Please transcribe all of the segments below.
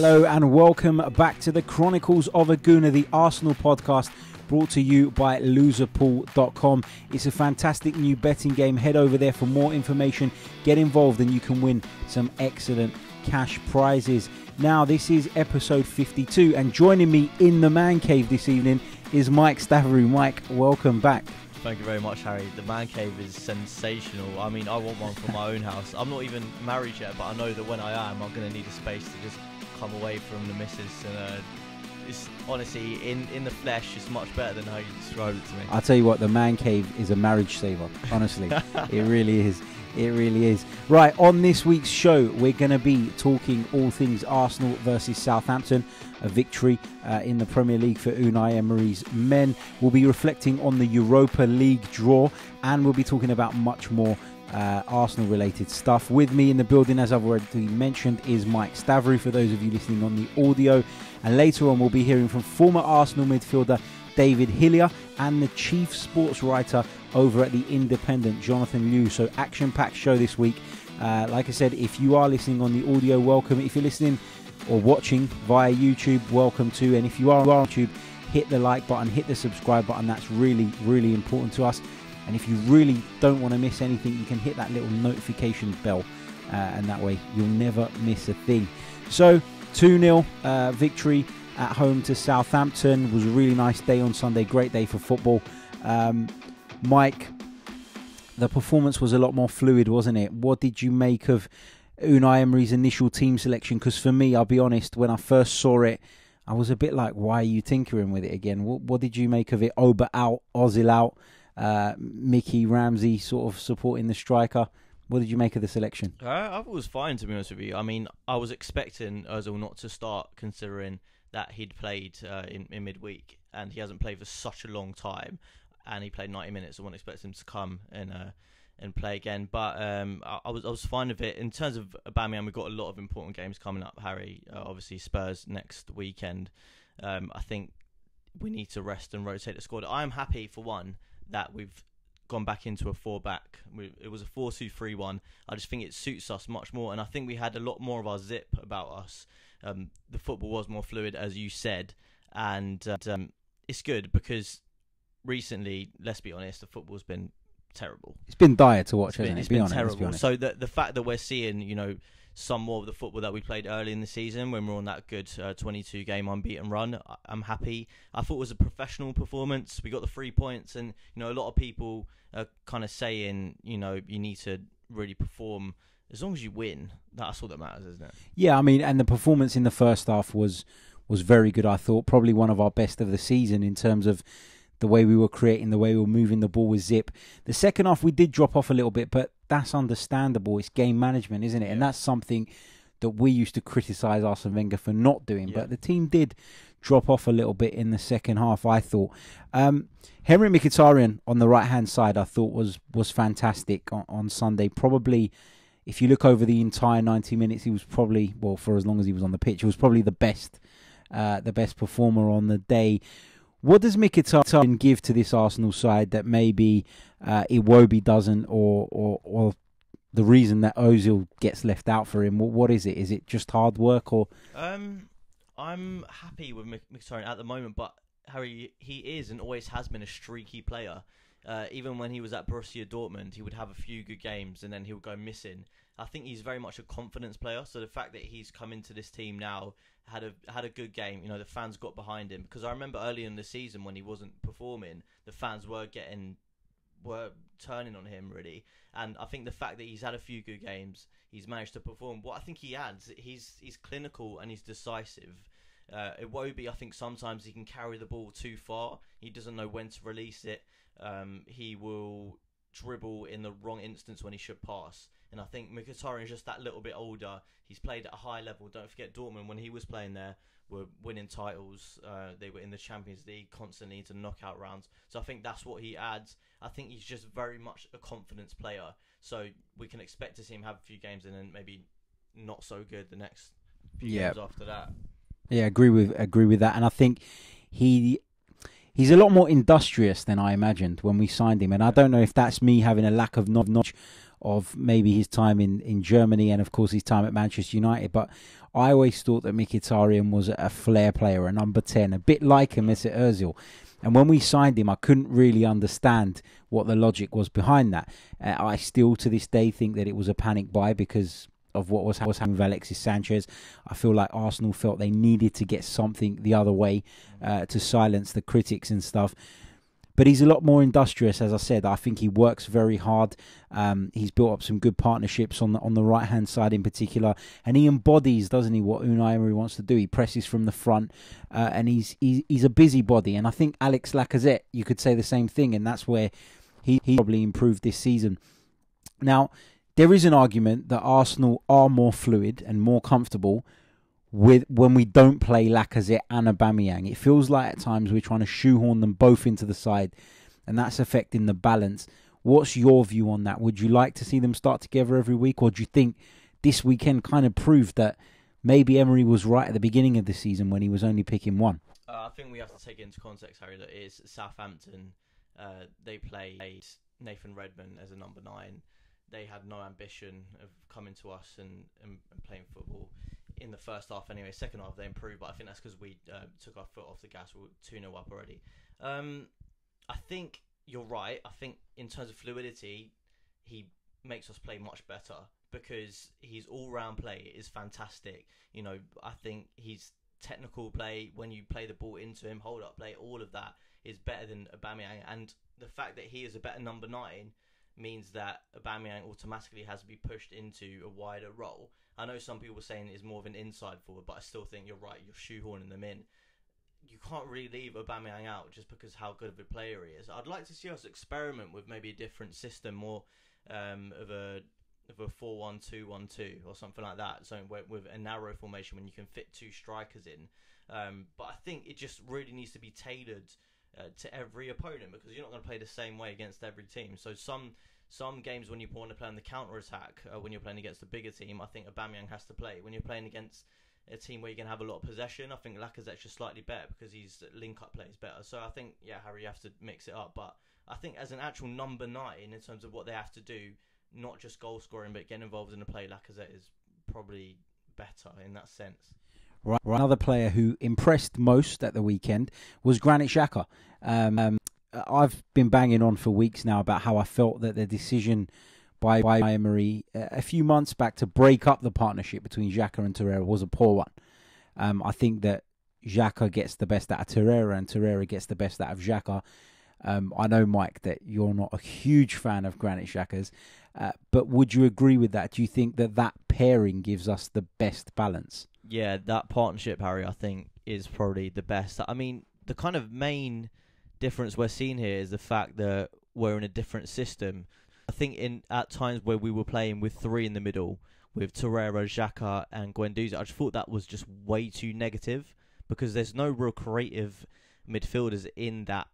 Hello and welcome back to the Chronicles of a Gooner, the Arsenal podcast brought to you by loserpool.com. It's a fantastic new betting game. Head over there for more information, get involved, and you can win some excellent cash prizes. Now, this is episode 52, and joining me in the man cave this evening is Mike Stavrou. Mike, welcome back. Thank you very much, Harry. The man cave is sensational. I mean, I want one for my own house. I'm not even married yet, but I know that when I am, I'm going to need a space to just come away from the missus. And uh, it's honestly, in, in the flesh, it's much better than how you described it to me. I'll tell you what, the man cave is a marriage saver. Honestly, it really is. It really is. Right, on this week's show, we're going to be talking all things Arsenal versus Southampton, a victory uh, in the Premier League for Unai Emery's men. We'll be reflecting on the Europa League draw, and we'll be talking about much more uh, Arsenal related stuff. With me in the building, as I've already mentioned, is Mike Stavrou, for those of you listening on the audio. And later on, we'll be hearing from former Arsenal midfielder David Hillier and the chief sports writer over at the Independent, Jonathan Liew. So, action packed show this week. Uh, like I said, if you are listening on the audio, welcome. If you're listening or watching via YouTube, welcome too. And if you are on YouTube, hit the like button, hit the subscribe button. That's really, really important to us. And if you really don't want to miss anything, you can hit that little notification bell, uh, and that way you'll never miss a thing. So, 2 0 uh, victory at home to Southampton. Was a really nice day on Sunday, great day for football. Um, Mike, the performance was a lot more fluid, wasn't it? What did you make of Unai Emery's initial team selection? Because for me, I'll be honest, when I first saw it, I was a bit like, why are you tinkering with it again? What, what did you make of it? Oba out, Ozil out, uh, Mickey Ramsey sort of supporting the striker. What did you make of the selection? Uh, I was fine, to be honest with you. I mean, I was expecting Ozil not to start, considering that he'd played uh, in, in midweek and he hasn't played for such a long time. And he played 90 minutes. I wouldn't expect him to come and uh, and play again. But um, I, I, was I was fine with it. In terms of Aubameyang, we've got a lot of important games coming up. Harry, uh, obviously Spurs next weekend. Um, I think we need to rest and rotate the squad. I am happy for one that we've gone back into a four back. It was a 4 2 3 1. I just think it suits us much more. And I think we had a lot more of our zip about us. Um, the football was more fluid, as you said. And um, it's good because recently, let's be honest, the football's been terrible. It's been dire to watch, It's been, hasn't it? it's Be been honest, let's be terrible. So the the fact that we're seeing, you know, some more of the football that we played early in the season when we are on that good uh, 22 game unbeaten run, I'm happy. I thought it was a professional performance. We got the three points, and you know, a lot of people are kind of saying, you know, you need to really perform. As long as you win, that's all that matters, isn't it? Yeah, I mean, and the performance in the first half was was very good. I thought probably one of our best of the season in terms of the way we were creating, the way we were moving the ball with zip. The second half we did drop off a little bit, but that's understandable. It's game management, isn't it? And that's something that we used to criticise Arsene Wenger for not doing. Yeah. But the team did drop off a little bit in the second half. I thought. Um, Henrikh Mkhitaryan on the right hand side, I thought was was fantastic on, on Sunday. Probably if you look over the entire 90 minutes, he was probably well for as long as he was on the pitch, he was probably the best, uh, the best performer on the day. What does Mkhitaryan give to this Arsenal side that maybe uh, Iwobi doesn't, or, or or the reason that Ozil gets left out for him? What, what is it? Is it just hard work, or Um, I'm happy with Mk- Mkhitaryan at the moment, but Harry, he is and always has been a streaky player. Uh, even when he was at Borussia Dortmund, he would have a few good games and then he would go missing. I think he's very much a confidence player. So the fact that he's come into this team now had a had a good game, you know, the fans got behind him because I remember early in the season when he wasn't performing, the fans were getting were turning on him really. And I think the fact that he's had a few good games, he's managed to perform. What I think he adds, he's he's clinical and he's decisive. Uh, Iwobi, I think sometimes he can carry the ball too far. He doesn't know when to release it. Um, he will dribble in the wrong instance when he should pass. And I think Mkhitaryan is just that little bit older. He's played at a high level. Don't forget Dortmund when he was playing there were winning titles. Uh, they were in the Champions League constantly to knockout rounds. So I think that's what he adds. I think he's just very much a confidence player. So we can expect to see him have a few games and then maybe not so good the next few Yeah. games after that. Yeah, agree with agree with that, and I think he he's a lot more industrious than I imagined when we signed him, and I don't know if that's me having a lack of knowledge of maybe his time in, in Germany and of course his time at Manchester United. But I always thought that Mkhitaryan was a flair player, a number ten, a bit like a Mesut Ozil. And when we signed him, I couldn't really understand what the logic was behind that. Uh, I still, to this day, think that it was a panic buy because of what was, was happening with Alexis Sanchez. I feel like Arsenal felt they needed to get something the other way uh, to silence the critics and stuff. But he's a lot more industrious, as I said. I think he works very hard. Um, he's built up some good partnerships on the on the right hand side in particular, and he embodies, doesn't he, what Unai Emery wants to do? He presses from the front, uh, and he's, he's he's a busybody. And I think Alex Lacazette, you could say the same thing, and that's where he he probably improved this season. Now, there is an argument that Arsenal are more fluid and more comfortable with when we don't play Lacazette and Aubameyang. It feels like at times we're trying to shoehorn them both into the side, and that's affecting the balance. What's your view on that? Would you like to see them start together every week, or do you think this weekend kind of proved that maybe Emery was right at the beginning of the season when he was only picking one? Uh, I think we have to take into context, Harry, that it's Southampton. Uh, they played Nathan Redmond as a number nine they had no ambition of coming to us and, and, playing football in the first half anyway. Second half they improved, but I think that's because we uh, took our foot off the gas. We were 2 0 up already. Um, I think you're right. I think in terms of fluidity, he makes us play much better because his all round play is fantastic. You know, I think his technical play, when you play the ball into him, hold up play, all of that is better than Aubameyang. And the fact that he is a better number nine means that Aubameyang automatically has to be pushed into a wider role. I know some people are saying it's more of an inside forward, but I still think you're right. You're shoehorning them in. You can't really leave Aubameyang out just because how good of a player he is. I'd like to see us experiment with maybe a different system, more um, of a of a four-one-two-one-two or something like that. So with a narrow formation when you can fit two strikers in. Um, but I think it just really needs to be tailored uh, to every opponent because you're not going to play the same way against every team. So some some games when you want to play on the counter attack, uh, when you're playing against a bigger team, I think Aubameyang has to play. When you're playing against a team where you can have a lot of possession, I think Lacazette's just slightly better because his link up play is better. So I think yeah, Harry, you have to mix it up. But I think as an actual number nine in terms of what they have to do, not just goal scoring but getting involved in the play, Lacazette is probably better in that sense. Right. Another player who impressed most at the weekend was Granit Xhaka. Um, um, I've been banging on for weeks now about how I felt that the decision by, by Emery a few months back to break up the partnership between Xhaka and Torreira was a poor one. Um, I think that Xhaka gets the best out of Torreira and Torreira gets the best out of Xhaka. Um, I know, Mike, that you're not a huge fan of Granit Xhaka's, uh, but would you agree with that? Do you think that that pairing gives us the best balance? yeah, that partnership, Harry, I think is probably the best. I mean, the kind of main difference we're seeing here is the fact that we're in a different system. I think in at times where we were playing with three in the middle, with Torreira, Xhaka, and Guendouzi, I just thought that was just way too negative because there's no real creative midfielders in that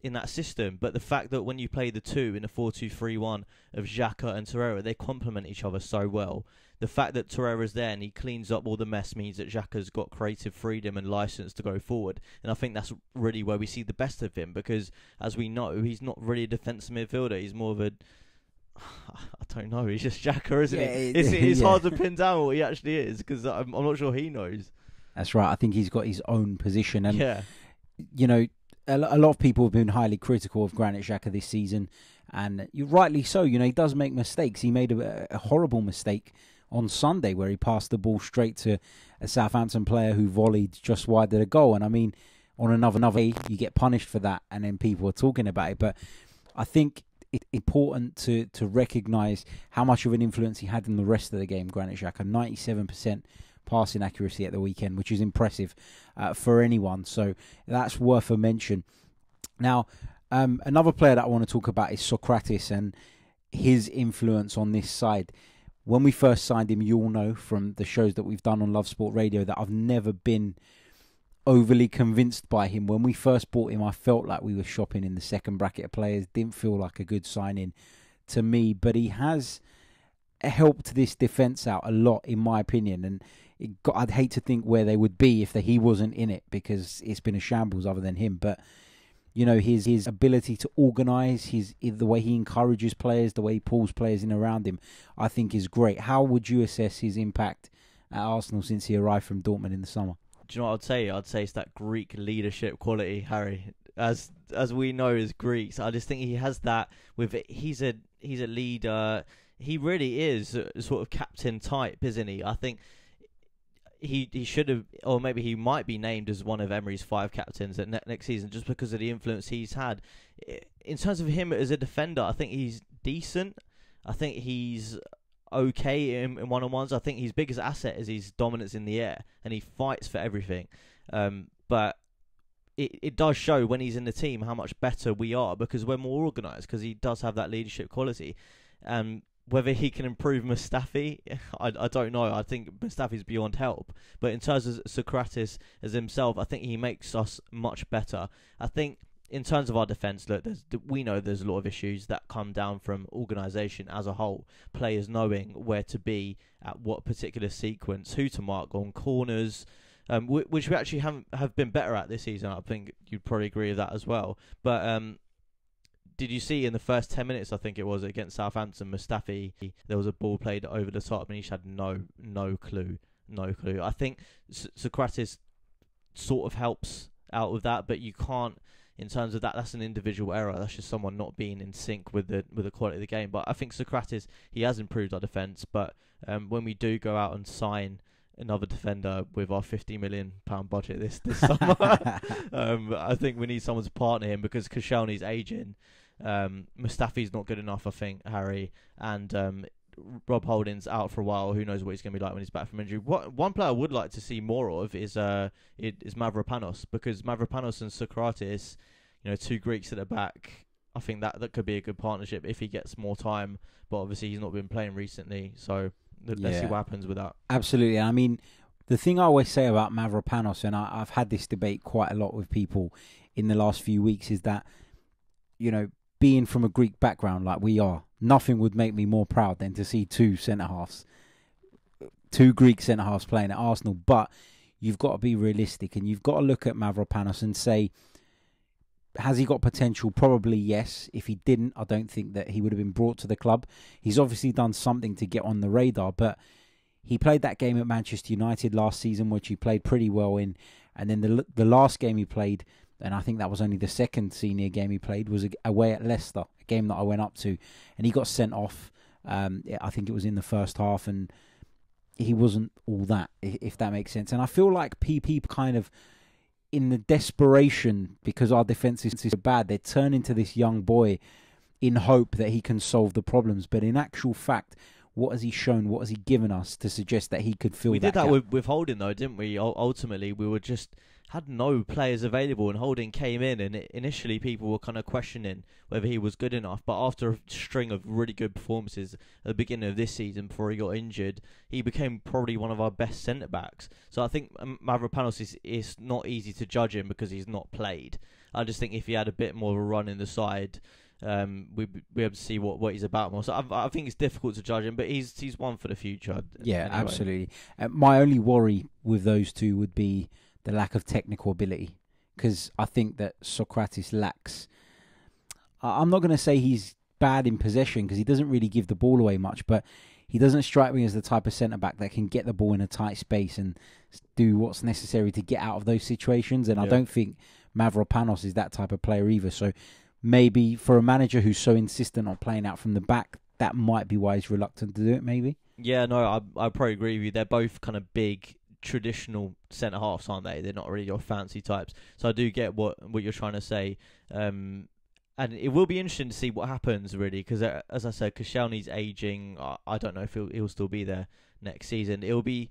in that system. But the fact that when you play the two in a 4-2-3-1 of Xhaka and Torreira, they complement each other so well the fact that Torreira's there and he cleans up all the mess means that Xhaka's got creative freedom and license to go forward. And I think that's really where we see the best of him because, as we know, he's not really a defensive midfielder. He's more of a I don't know. He's just Xhaka, isn't yeah, he? It's, it's yeah. hard to pin down what he actually is because I'm, I'm not sure he knows. That's right. I think he's got his own position, and yeah. you know, a, lot of people have been highly critical of Granit Xhaka this season, and you rightly so. You know, he does make mistakes. He made a, a horrible mistake on Sunday where he passed the ball straight to a Southampton player who volleyed just wide of the goal. And I mean, on another another you get punished for that, and then people are talking about it. But I think it's important to to recognise how much of an influence he had in the rest of the game. Granit Xhaka, ninety seven percent passing accuracy at the weekend, which is impressive uh, for anyone. So that's worth a mention. Now, um, another player that I want to talk about is Sokratis and his influence on this side when we first signed him, you all know from the shows that we've done on Love Sport Radio that I've never been overly convinced by him. When we first bought him, I felt like we were shopping in the second bracket of players. Didn't feel like a good signing to me, but he has helped this defence out a lot, in my opinion. And got, I'd hate to think where they would be if the, he wasn't in it because it's been a shambles other than him. But you know his his ability to organise, his the way he encourages players, the way he pulls players in around him, I think is great. How would you assess his impact at Arsenal since he arrived from Dortmund in the summer? Do you know what I'd say? I'd say it's that Greek leadership quality, Harry. As as we know as Greeks, I just think he has that. With it. he's a he's a leader. He really is a sort of captain type, isn't he? I think he he should have, or maybe he might be named as one of Emery's five captains at ne- next season, just because of the influence he's had. In terms of him as a defender, I think he's decent. I think he's okay in, in one-on-ones. I think his biggest asset is his dominance in the air, and he fights for everything. Um, but it, it does show when he's in the team how much better we are because we're more organised because he does have that leadership quality. Um, whether he can improve Mustafi, I, I don't know. I think Mustafi's beyond help. But in terms of Sokratis as himself, I think he makes us much better. I think in terms of our defence, look, we know there's a lot of issues that come down from organisation as a whole. Players knowing where to be at what particular sequence, who to mark on corners, um, which we actually haven't have been better at this season. I think you'd probably agree with that as well. But um, did you see in the first 10 minutes, I think it was, against Southampton, Mustafi, there was a ball played over the top and he had no no clue. No clue. I think Sokratis sort of helps out with that, but you can't, in terms of that, that's an individual error. That's just someone not being in sync with the with the quality of the game. But I think Sokratis he has improved our defence, but um, when we do go out and sign another defender with our 50 million pound budget this this summer. um, I think we need someone to partner him because Koscielny's aging. Um, Mustafi's not good enough, I think, Harry, and um, Rob Holding's out for a while. Who knows what he's going to be like when he's back from injury? What one player I would like to see more of is uh is Mavropanos because Mavropanos and Sokratis, you know, two Greeks at the back. I think that that could be a good partnership if he gets more time. But obviously he's not been playing recently, so let's yeah. see what happens with that. Absolutely. I mean, the thing I always say about Mavropanos, and I, I've had this debate quite a lot with people in the last few weeks, is that you know being from a Greek background like we are, nothing would make me more proud than to see two centre halves, two Greek centre halves playing at Arsenal. But you've got to be realistic and you've got to look at Mavropanos and say, has he got potential? Probably yes. If he didn't, I don't think that he would have been brought to the club. He's obviously done something to get on the radar, but he played that game at Manchester United last season, which he played pretty well in, and then the the last game he played and I think that was only the second senior game he played was away at Leicester, a game that I went up to, and he got sent off. Um, I think it was in the first half, and he wasn't all that, if that makes sense. And I feel like PP kind of, in the desperation because our defense is so bad, they turn into this young boy in hope that he can solve the problems. But in actual fact, what has he shown? What has he given us to suggest that he could fill? We that did that gap? with, with Holding though, didn't we? Ultimately, we were just had no players available, and Holding came in, and initially people were kind of questioning whether he was good enough. But after a string of really good performances at the beginning of this season, before he got injured, he became probably one of our best centre backs. So I think Mavropanos is is not easy to judge him because he's not played. I just think if he had a bit more of a run in the side. Um, we be able to see what, what he's about more. So I, I, think it's difficult to judge him, but he's he's one for the future. Yeah, anyway. absolutely. Uh, my only worry with those two would be the lack of technical ability because I think that Sokratis lacks. I'm not going to say he's bad in possession because he doesn't really give the ball away much, but he doesn't strike me as the type of centre back that can get the ball in a tight space and do what's necessary to get out of those situations. And yeah. I don't think Mavropanos is that type of player either. So maybe for a manager who's so insistent on playing out from the back, that might be why he's reluctant to do it. Maybe. Yeah, no, I I probably agree with you. They're both kind of big traditional centre halves, aren't they? They're not really your fancy types. So I do get what what you're trying to say. Um, and it will be interesting to see what happens, really, because uh, as I said, Koscielny's aging. I, don't know if he'll, he'll still be there next season. It'll be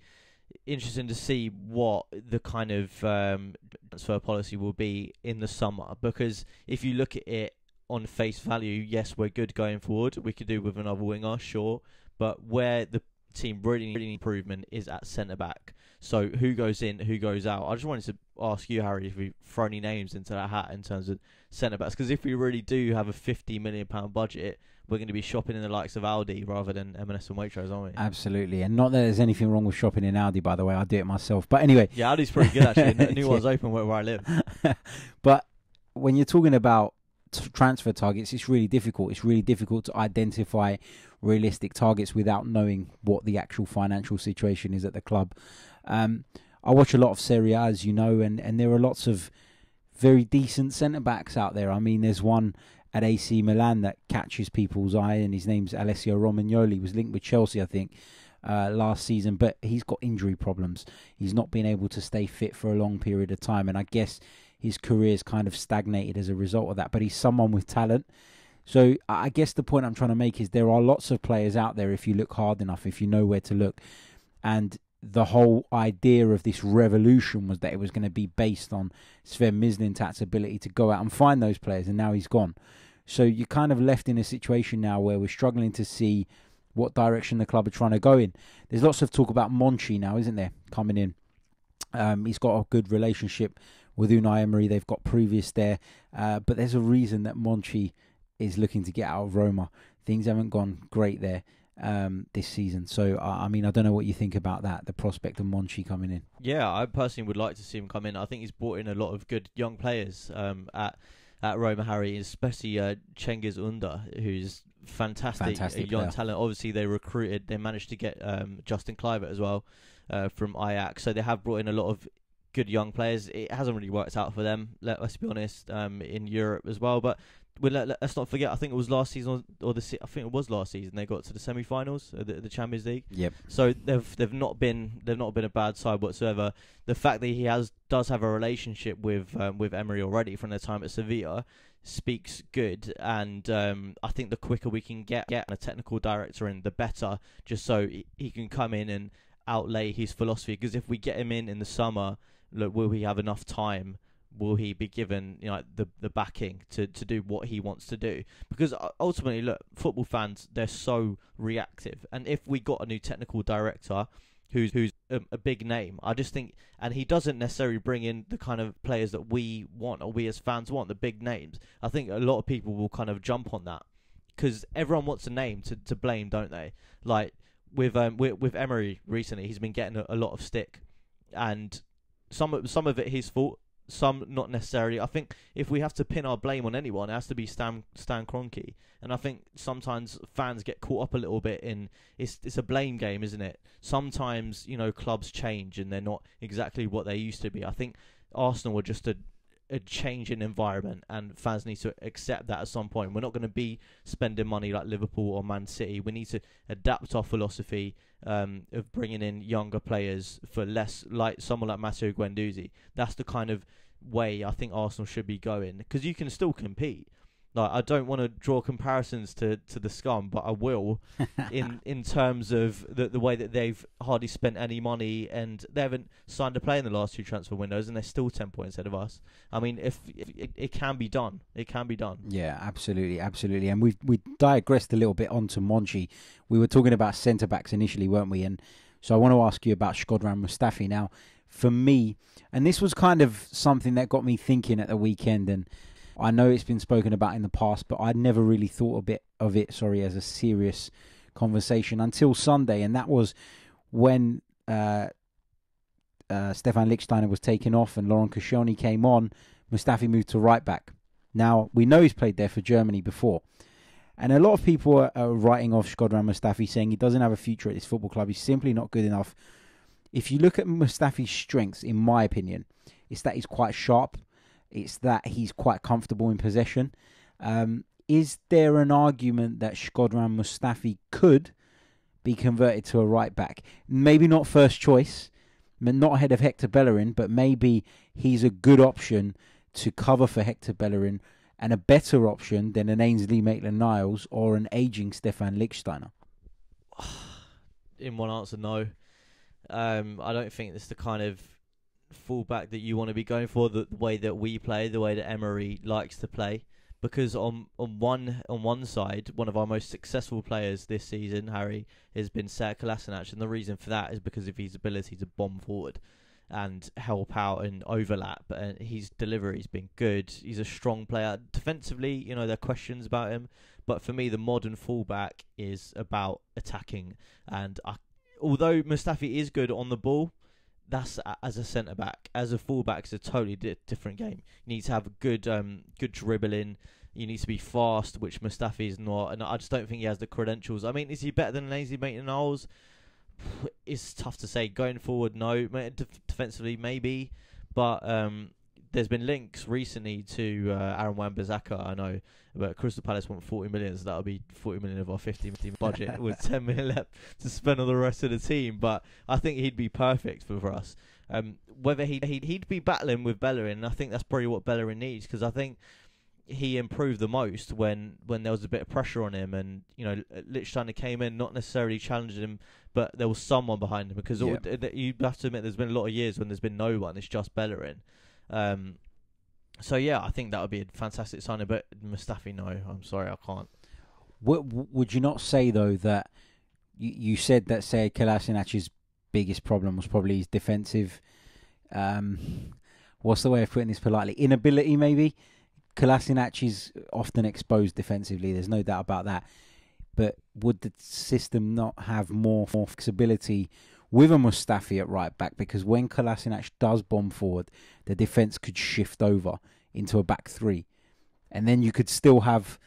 interesting to see what the kind of um, transfer policy will be in the summer, because if you look at it on face value, yes, we're good going forward. We could do with another winger, sure, but where the team really need improvement is at centre back. So who goes in, who goes out? I just wanted to ask you, Harry, if we throw any names into that hat in terms of centre backs, because if we really do have a fifty million pound budget, we're going to be shopping in the likes of Aldi rather than M&S and Waitrose, aren't we? Absolutely, and not that there's anything wrong with shopping in Aldi, by the way. I do it myself, but anyway. Yeah, Aldi's pretty good actually. New one's open where, where I live. but when you're talking about t- transfer targets, it's really difficult. It's really difficult to identify realistic targets without knowing what the actual financial situation is at the club. Um, I watch a lot of Serie A, as you know, and, and there are lots of very decent centre backs out there. I mean, there's one at AC Milan that catches people's eye, and his name's Alessio Romagnoli. He was linked with Chelsea, I think, uh, last season, but he's got injury problems. He's not been able to stay fit for a long period of time, and I guess his career's kind of stagnated as a result of that. But he's someone with talent. So I guess the point I'm trying to make is there are lots of players out there if you look hard enough, if you know where to look. And the whole idea of this revolution was that it was going to be based on Sven Mislintat's ability to go out and find those players, and now he's gone. So you're kind of left in a situation now where we're struggling to see what direction the club are trying to go in. There's lots of talk about Monchi now, isn't there, coming in? Um, he's got a good relationship with Unai Emery. They've got previous there, uh, but there's a reason that Monchi is looking to get out of Roma. Things haven't gone great there um, this season. So, uh, I mean, I don't know what you think about that, the prospect of Monchi coming in. Yeah, I personally would like to see him come in. I think he's brought in a lot of good young players um, at at Roma, Harry, especially uh, Cengiz Under, who's fantastic, Fantastic young player. talent. Obviously, they recruited, they managed to get um, Justin Kluivert as well uh, from Ajax, so they have brought in a lot of good young players. It hasn't really worked out for them, let, us be honest, um, in Europe as well. But well, let, us not forget. I think it was last season or the se- I think it was last season they got to the semi-finals of the, the Champions League. Yep. So they've they've not been they've not been a bad side whatsoever. The fact that he has does have a relationship with um, with Emery already from their time at Sevilla speaks good, and um, I think the quicker we can get get a technical director in, the better. Just so he, he can come in and outlay his philosophy. Because if we get him in in the summer, look, will we have enough time? Will he be given you know the the backing to, to do what he wants to do? Because uh, ultimately, look, football fans they're so reactive, and if we got a new technical director who's who's a, a, big name. I just think, and he doesn't necessarily bring in the kind of players that we want or we as fans want, the big names. I think a lot of people will kind of jump on that because everyone wants a name to, to blame, don't they? Like with um with, with Emery recently, he's been getting a, a lot of stick, and some of some of it his fault. Some not necessarily. I think if we have to pin our blame on anyone, it has to be Stan Stan Kroenke. And I think sometimes fans get caught up a little bit in it's it's a blame game, isn't it? Sometimes you know clubs change and they're not exactly what they used to be. I think Arsenal were just a a change in environment, and fans need to accept that at some point. We're not going to be spending money like Liverpool or Man City. We need to adapt our philosophy um, of bringing in younger players for less, like someone like Matteo Guendouzi. That's the kind of way I think Arsenal should be going because you can still compete. Like I don't want to draw comparisons to, to the scum, but I will in in terms of the the way that they've hardly spent any money and they haven't signed a player in the last two transfer windows and they're still ten points ahead of us. I mean, if, if it, it can be done, it can be done. Yeah, absolutely, absolutely. And we we digressed a little bit onto Monchi. We were talking about centre backs initially, weren't we? And so I want to ask you about Shkodran Mustafi now. For me, and this was kind of something that got me thinking at the weekend and I know it's been spoken about in the past, but I'd never really thought a bit of it, sorry, as a serious conversation until Sunday, and that was when uh, uh, Stefan Lichtsteiner was taken off and Laurent Koscielny came on. Mustafi moved to right back. Now we know he's played there for Germany before, and a lot of people are, are writing off Shkodran Mustafi, saying he doesn't have a future at this football club. He's simply not good enough. If you look at Mustafi's strengths, in my opinion, it's that he's quite sharp it's that he's quite comfortable in possession. Um, is there an argument that Shkodran Mustafi could be converted to a right back? Maybe not first choice, not ahead of Hector Bellerin, but maybe he's a good option to cover for Hector Bellerin and a better option than an Ainsley Maitland-Niles or an aging Stefan Lichtsteiner. In one answer, no. Um, I don't think it's the kind of fullback that you want to be going for, the, way that we play, the way that Emery likes to play. Because on on one on one side, one of our most successful players this season, Harry, has been Kolasinac, and the reason for that is because of his ability to bomb forward and help out and overlap. And his delivery's been good. He's a strong player. Defensively, you know, there are questions about him, but for me, the modern fullback is about attacking. And I, although Mustafi is good on the ball, that's as a centre back. As a fullback, it's a totally di- different game. You need to have good, um, good dribbling. You need to be fast, which Mustafi is not, and I just don't think he has the credentials. I mean, is he better than Lazy Maitland Niles? It's tough to say. Going forward, no. Def- defensively, maybe, but um, there's been links recently to uh, Aaron Wan-Bissaka. I know, but Crystal Palace want 40 million, so that'll be 40 million of our 50 million budget with 10 million left to spend on the rest of the team. But I think he'd be perfect for, for us. Um, whether he he'd, he'd be battling with Bellerin, I think that's probably what Bellerin needs because I think he improved the most when when there was a bit of pressure on him, and you know Lichtsteiner came in, not necessarily challenging him, but there was someone behind him because all, you have to admit there's been a lot of years when there's been no one. It's just Bellerin. Um, so yeah, I think that would be a fantastic signing. But Mustafi, no, I'm sorry, I can't. Would, would you not say though that you, you said that say Kolasinac's biggest problem was probably his defensive. Um, what's the way of putting this politely? Inability, maybe. Kolasinac is often exposed defensively. There's no doubt about that. But would the system not have more flexibility with a Mustafi at right back? Because when Kolasinac does bomb forward, the defence could shift over into a back three. And then you could still have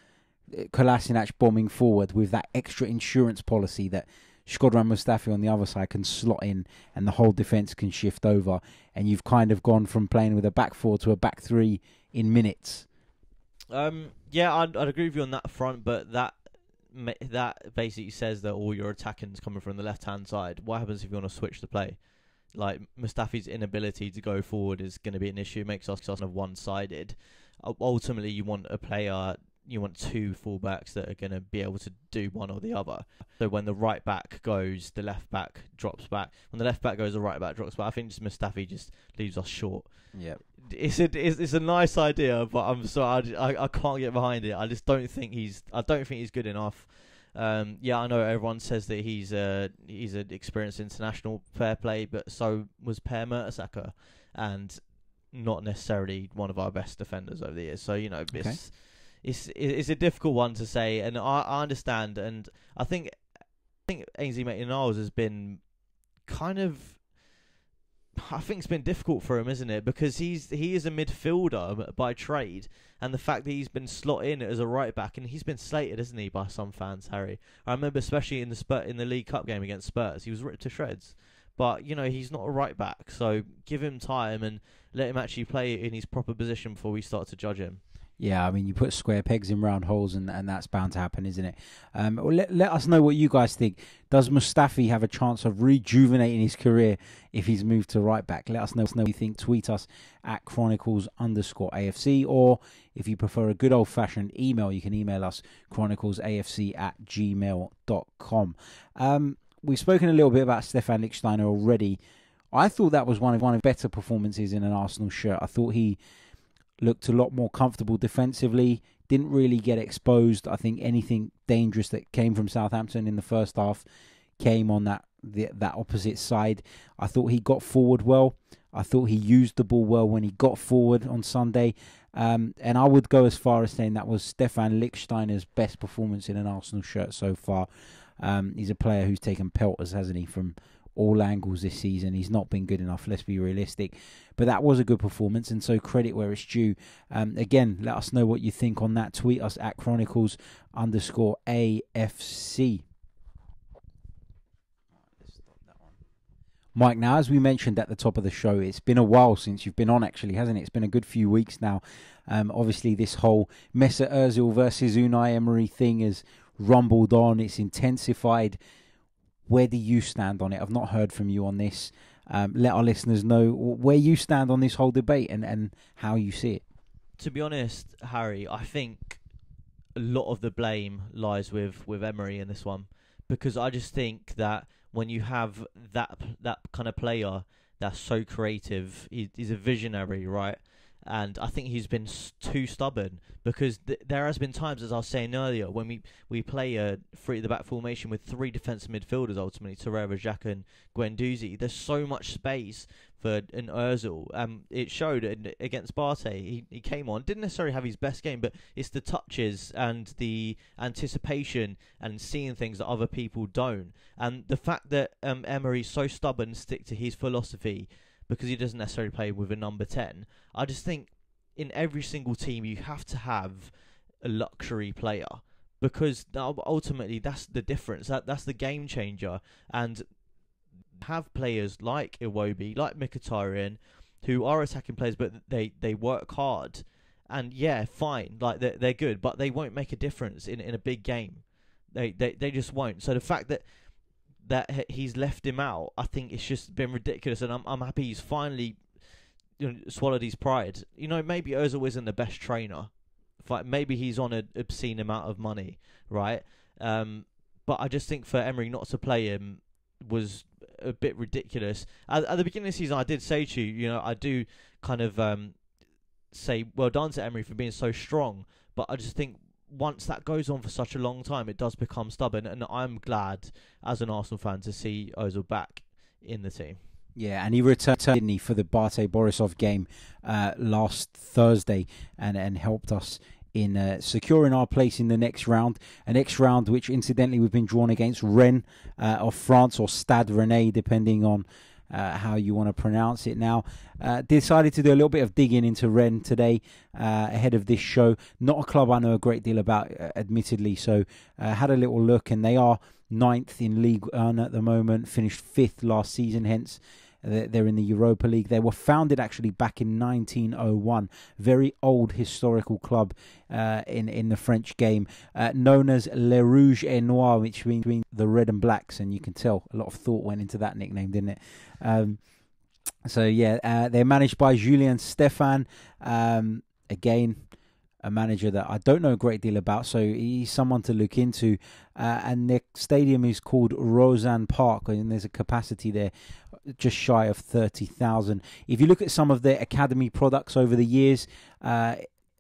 uh, Kolasinac bombing forward with that extra insurance policy that Shkodran Mustafi on the other side can slot in and the whole defence can shift over. And you've kind of gone from playing with a back four to a back three in minutes. Um, yeah, I'd, I'd agree with you on that front, but that that basically says that all your attacking is coming from the left hand side. What happens if you want to switch the play? Like Mustafi's inability to go forward is going to be an issue. It makes us kind of one sided. Ultimately, you want a player you want two fullbacks that are going to be able to do one or the other. So when the right back goes, the left back drops back. When the left back goes, the right back drops back. I think just Mustafi just leaves us short. Yeah, it's a it's, it's, a nice idea, but I'm sorry, I, I, I can't get behind it. I just don't think he's I don't think he's good enough. Um, yeah, I know everyone says that he's a he's an experienced international fair play, but so was Per Mertesacker, and not necessarily one of our best defenders over the years. So you know, okay. it's it's it's a difficult one to say, and I, I understand, and I think I think Ainsley Maitland-Niles has been kind of. I think it's been difficult for him, isn't it? Because he's he is a midfielder by trade, and the fact that he's been slot in as a right back, and he's been slated, isn't he, by some fans, Harry? I remember especially in the Spur in the League Cup game against Spurs, he was ripped to shreds. But you know he's not a right back, so give him time and let him actually play in his proper position before we start to judge him. Yeah, I mean, you put square pegs in round holes, and, and that's bound to happen, isn't it? Um, let, let us know what you guys think. Does Mustafi have a chance of rejuvenating his career if he's moved to right back? Let us know, what you think. Tweet us at chronicles underscore AFC, or if you prefer a good old fashioned email, you can email us chroniclesafc at gmail.com. Um, we've spoken a little bit about Stefan Lichtsteiner already. I thought that was one of one of better performances in an Arsenal shirt. I thought he looked a lot more comfortable defensively. Didn't really get exposed. I think anything dangerous that came from Southampton in the first half came on that the, that opposite side. I thought he got forward well. I thought he used the ball well when he got forward on Sunday. Um, and I would go as far as saying that was Stefan Lichtsteiner's best performance in an Arsenal shirt so far. Um, he's a player who's taken pelters, hasn't he, from all angles this season. He's not been good enough, let's be realistic. But that was a good performance, and so credit where it's due. Um, again, let us know what you think on that. Tweet us at Chronicles underscore AFC. Mike, now as we mentioned at the top of the show, it's been a while since you've been on, actually, hasn't it? It's been a good few weeks now. Um, obviously, this whole Mesut Ozil versus Unai Emery thing has rumbled on. It's intensified. Where do you stand on it? I've not heard from you on this. Um, let our listeners know where you stand on this whole debate and, and how you see it. To be honest, Harry, I think a lot of the blame lies with, with Emery in this one because I just think that when you have that that kind of player that's so creative, he, he's a visionary, right? And I think he's been too stubborn because th- there has been times, as I was saying earlier, when we, we play a three the back formation with three defensive midfielders ultimately, Torreira, Xhaka, and Guendouzi. There's so much space for an Özil. Um, it showed in, against BATE. He he came on, didn't necessarily have his best game, but it's the touches and the anticipation and seeing things that other people don't. And the fact that um, Emery's so stubborn stick to his philosophy because he doesn't necessarily play with a number 10. I just think in every single team you have to have a luxury player because ultimately that's the difference. That that's the game changer and have players like Iwobi, like Mkhitaryan who are attacking players but they they work hard and yeah, fine, like they're, they're good, but they won't make a difference in, in a big game. They, they they just won't. So the fact that that he's left him out, I think it's just been ridiculous, and I'm I'm happy he's finally you know, swallowed his pride. You know, maybe Ozil isn't the best trainer. Like maybe he's on an obscene amount of money, right? Um, but I just think for Emery not to play him was a bit ridiculous. At, at, the beginning of the season, I did say to you, you know, I do kind of um, say well done to Emery for being so strong, but I just think once that goes on for such a long time, it does become stubborn. And I'm glad, as an Arsenal fan, to see Ozil back in the team. Yeah, and he returned didn't he, for the Bate Borisov game uh, last Thursday, and and helped us in uh, securing our place in the next round. A next round, which incidentally we've been drawn against Rennes uh, of France or Stade Rennais, depending on uh, how you want to pronounce it now. Uh, decided to do a little bit of digging into Rennes today uh, ahead of this show. Not a club I know a great deal about, uh, admittedly, so uh, had a little look, and they are ninth in League One at the moment, finished fifth last season, hence they're in the Europa League. They were founded actually back in 1901. Very old historical club uh, in in the French game, uh, known as Les Rouges et Noirs, which means the red and blacks. And you can tell a lot of thought went into that nickname, didn't it? Um, so yeah, uh, they're managed by Julien Stéphan. Um, again, a manager that I don't know a great deal about, so he's someone to look into. Uh, and their stadium is called Roazhon Park, and there's a capacity there just shy of 30,000. If you look at some of their academy products over the years, uh,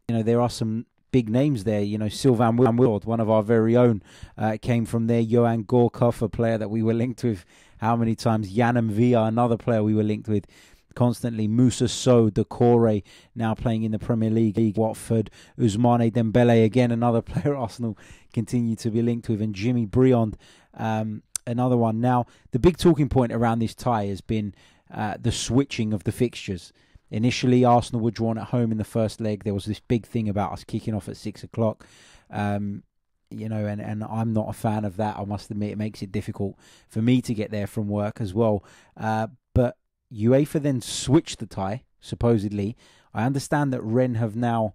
you know, there are some big names there. You know, Sylvain Wiltord, one of our very own, uh, came from there. Yoann Gourcuff, a player that we were linked with how many times? Yann M'Vila, another player we were linked with constantly. Moussa Sow, Doucouré, now playing in the Premier League. Watford, Ousmane Dembele, again another player Arsenal continue to be linked with, and Jimmy Briand, um, another one. Now, the big talking point around this tie has been uh, the switching of the fixtures. Initially, Arsenal were drawn at home in the first leg. There was this big thing about us kicking off at six o'clock. Um, you know, and, and I'm not a fan of that. I must admit, it makes it difficult for me to get there from work as well. Uh, but UEFA then switched the tie, supposedly. I understand that Rennes have now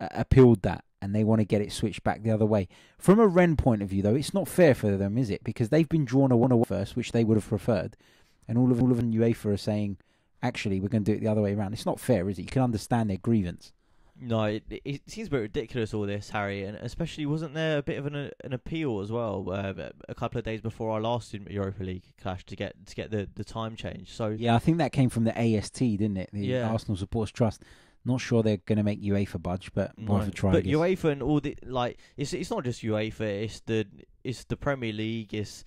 uh, appealed that and they want to get it switched back the other way. From a Rennes point of view, though, it's not fair for them, is it? Because they've been drawn a one first, which they would have preferred, and all of all of UEFA are saying, actually, we're going to do it the other way around. It's not fair, is it? You can understand their grievance. No, it, it seems a bit ridiculous all this, Harry, and especially wasn't there a bit of an an appeal as well uh, a couple of days before our last Europa League clash to get to get the, the time change. So yeah, I think that came from the AST, didn't it? The yeah. Arsenal Supporters Trust. Not sure they're going to make UEFA budge, but we'll have to try. But UEFA and all the like, it's it's not just UEFA. It's the it's the Premier League. It's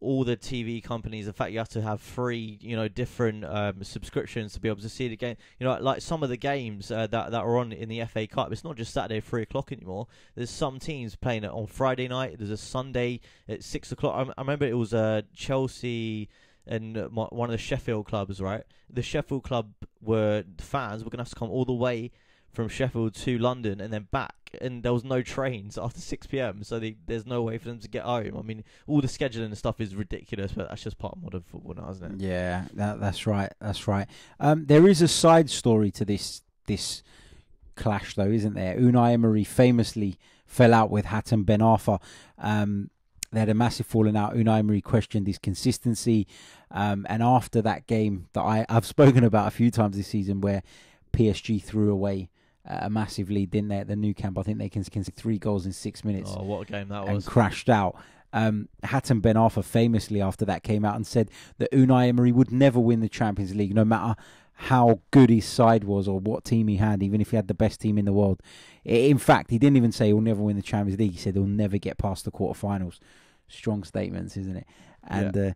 all the TV companies. In fact, you have to have three, you know, different um, subscriptions to be able to see the game. You know, like some of the games uh, that that are on in the FA Cup. It's not just Saturday three o'clock anymore. There's some teams playing it on Friday night. There's a Sunday at six o'clock. I, I remember it was uh, Chelsea and one of the Sheffield clubs, right? The Sheffield club were fans were gonna have to come all the way from Sheffield to London and then back, and there was no trains after six p.m. So they, there's no way for them to get home. I mean, all the scheduling and stuff is ridiculous, but that's just part of modern football now, isn't it? Yeah, that, that's right. That's right. Um, there is a side story to this this clash, though, isn't there? Unai Emery famously fell out with Hatem Ben Arfa. Um, they had a massive falling out. Unai Emery questioned his consistency. Um, and after that game that I, I've spoken about a few times this season, where PSG threw away uh, a massive lead, didn't they, at the Nou Camp? I think they can concede three goals in six minutes. Oh, what a game that and was. And crashed out. Um, Hatem Ben Arfa famously after that came out and said that Unai Emery would never win the Champions League, no matter how good his side was or what team he had, even if he had the best team in the world. In fact, he didn't even say he'll never win the Champions League. He said he'll never get past the quarterfinals. Strong statements, isn't it? And yeah. uh,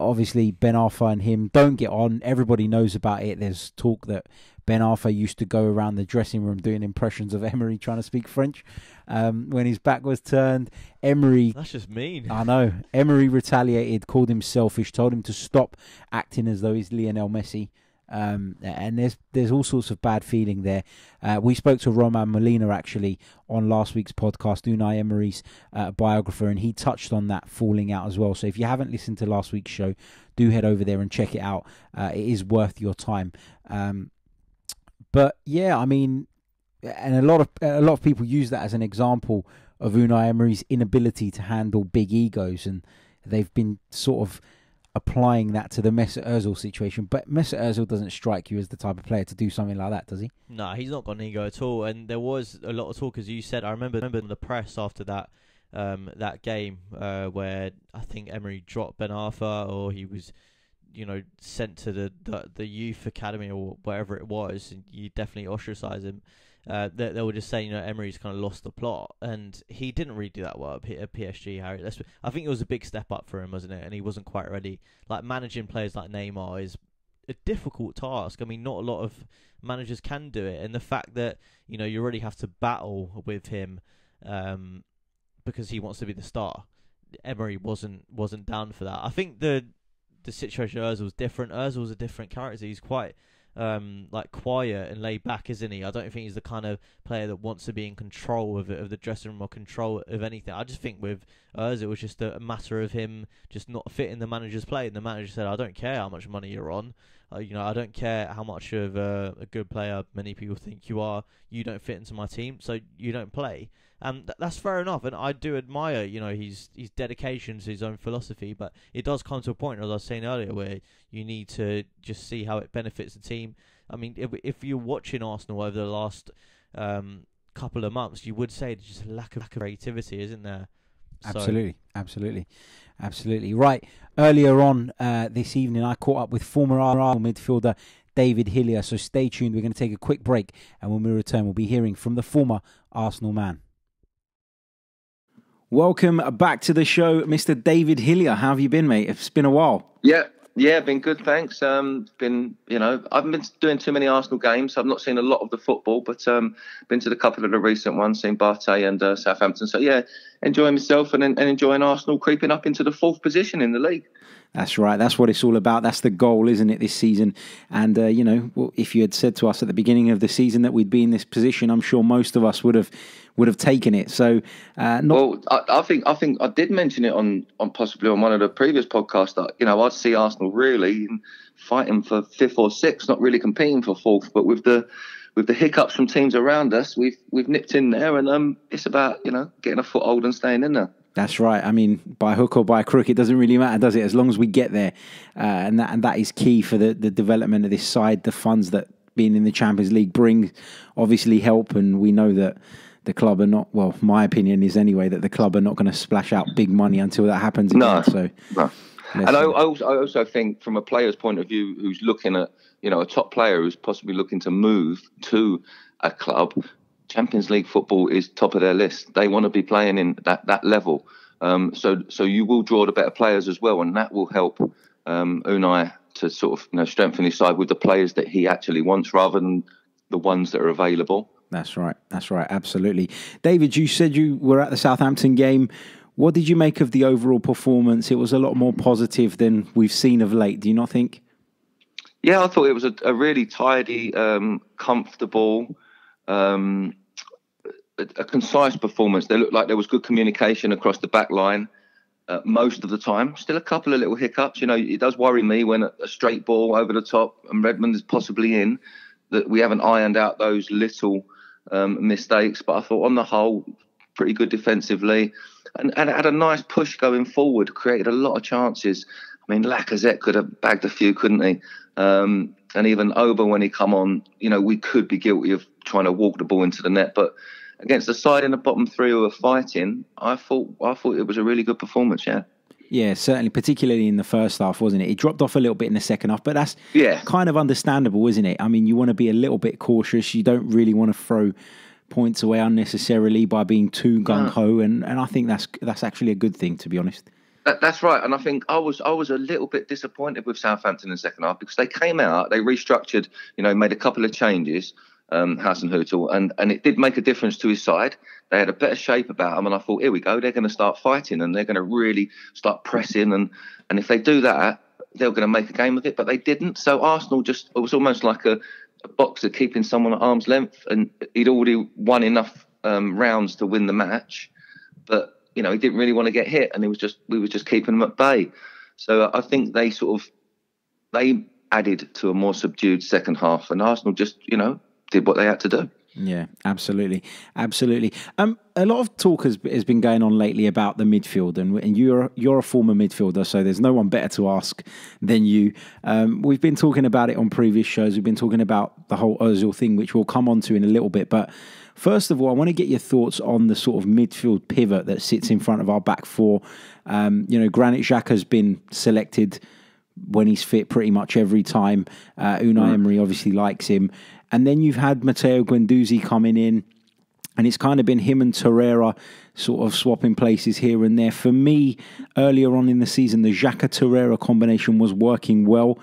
obviously, Ben Arfa and him don't get on. Everybody knows about it. There's talk that Ben Arfa used to go around the dressing room doing impressions of Emery trying to speak French um, when his back was turned. Emery. That's just mean. I know. Emery retaliated, called him selfish, told him to stop acting as though he's Lionel Messi. Um, and there's there's all sorts of bad feeling there. Uh, we spoke to Roman Molina actually on last week's podcast, Unai Emery's uh, biographer, and he touched on that falling out as well. So if you haven't listened to last week's show, do head over there and check it out. Uh, it is worth your time. Um, but yeah, I mean, and a lot of a lot of people use that as an example of Unai Emery's inability to handle big egos, and they've been sort of applying that to the Mesut Ozil situation. But Mesut Ozil doesn't strike you as the type of player to do something like that, does he? No, he's not got an ego at all. And there was a lot of talk, as you said. I remember, remember in the press after that um, that game uh, where I think Emery dropped Ben Arfa, or he was you know sent to the, the, the youth academy or wherever it was, And you definitely ostracize him. Uh, they, they were just saying, you know, Emery's kind of lost the plot, and he didn't really do that well at PSG. Harry, I think it was a big step up for him, wasn't it? And he wasn't quite ready. Like managing players like Neymar is a difficult task. I mean, not a lot of managers can do it, and the fact that you know you already have to battle with him um, because he wants to be the star. Emery wasn't wasn't down for that. I think the the situation of Ozil was different. Ozil was a different character. He's quite um, like quiet and laid back, isn't he? I don't think he's the kind of player that wants to be in control of of the dressing room or control of anything. I just think with Ozil, it was just a, matter of him just not fitting the manager's play, and the manager said, "I don't care how much money you're on. Uh, you know, I don't care how much of a, a good player many people think you are. You don't fit into my team, so you don't play." And th- that's fair enough. And I do admire, you know, his his dedication to his own philosophy. But it does come to a point, as I was saying earlier, where you need to just see how it benefits the team. I mean, if, if you're watching Arsenal over the last um, couple of months, you would say there's just a lack of, lack of creativity, isn't there? Absolutely, so. absolutely, absolutely. Right. Earlier on uh, this evening, I caught up with former Arsenal midfielder David Hillier. So stay tuned. We're going to take a quick break, and when we return, we'll be hearing from the former Arsenal man. Welcome back to the show, Mr. David Hillier. How have you been, mate? It's been a while. Yeah, yeah, been good, thanks. Um, been, you know, I haven't been doing too many Arsenal games. I've not seen a lot of the football, but um, been to a couple of the recent ones, seen BATE and uh, Southampton. So yeah, enjoying myself and, and enjoying Arsenal creeping up into the fourth position in the league. That's right. That's what it's all about. That's the goal, isn't it, this season? And, uh, you know, if you had said to us at the beginning of the season that we'd be in this position, I'm sure most of us would have would have taken it. So, uh, not... well, I, I, think I think I did mention it on on possibly on one of the previous podcasts that you know I'd see Arsenal really fighting for fifth or sixth, not really competing for fourth, but with the with the hiccups from teams around us, we've we've nipped in there, and um, it's about you know getting a foothold and staying in there. That's right. I mean, by hook or by crook, it doesn't really matter, does it? As long as we get there, uh, and that and that is key for the the development of this side. The funds that being in the Champions League bring obviously help, and we know that the club are not. Well, my opinion is anyway that the club are not going to splash out big money until that happens. Again, no, so no. And I, I, also, I also think, from a player's point of view, who's looking at you know a top player who's possibly looking to move to a club, Champions League football is top of their list. They want to be playing in that that level. Um, so so you will draw the better players as well, and that will help um, Unai to sort of you know strengthen his side with the players that he actually wants, rather than the ones that are available. That's right. That's right. Absolutely. David, you said you were at the Southampton game. What did you make of the overall performance? It was a lot more positive than we've seen of late. Do you not think? Yeah, I thought it was a, a really tidy, um, comfortable, um, a, a, concise performance. They looked like there was good communication across the back line uh, most of the time. Still a couple of little hiccups. You know, it does worry me when a, a straight ball over the top and Redmond is possibly in that we haven't ironed out those little um, mistakes. But I thought on the whole, pretty good defensively, and, and had a nice push going forward. Created a lot of chances. I mean, Lacazette could have bagged a few, couldn't he? Um, and even Oba when he come on, you know, we could be guilty of trying to walk the ball into the net, but against the side in the bottom three who were fighting, I thought I thought it was a really good performance. Yeah. Yeah, certainly, particularly in the first half, wasn't it? It dropped off a little bit in the second half, but that's Yeah. kind of understandable, isn't it? I mean, you want to be a little bit cautious. You don't really want to throw points away unnecessarily by being too gung ho, and, and I think that's that's actually a good thing, to be honest. That, that's right, and I think I was I was a little bit disappointed with Southampton in the second half because they came out, they restructured, you know, made a couple of changes, um, and and it did make a difference to his side. They had a better shape about them, and I thought, here we go, they're going to start fighting and they're going to really start pressing, and and if they do that, they're going to make a game of it. But they didn't. So Arsenal just it was almost like a, a boxer keeping someone at arm's length, and he'd already won enough um, rounds to win the match, but you know, he didn't really want to get hit, and he was just we were just keeping him at bay. So I think they sort of they added to a more subdued second half, and Arsenal just you know did what they had to do. Yeah, absolutely, absolutely. Um, a lot of talk has, has been going on lately about the midfield, and, and you're you're a former midfielder, so there's no one better to ask than you. Um, we've been talking about it on previous shows. We've been talking about the whole Ozil thing, which we'll come on to in a little bit. But first of all, I want to get your thoughts on the sort of midfield pivot that sits in front of our back four. Um, you know, Granit Xhaka has been selected when he's fit pretty much every time. Uh, Unai Emery obviously likes him. And then you've had Matteo Guendouzi coming in, and it's kind of been him and Torreira sort of swapping places here and there. For me, earlier on in the season, the Xhaka Torreira combination was working well.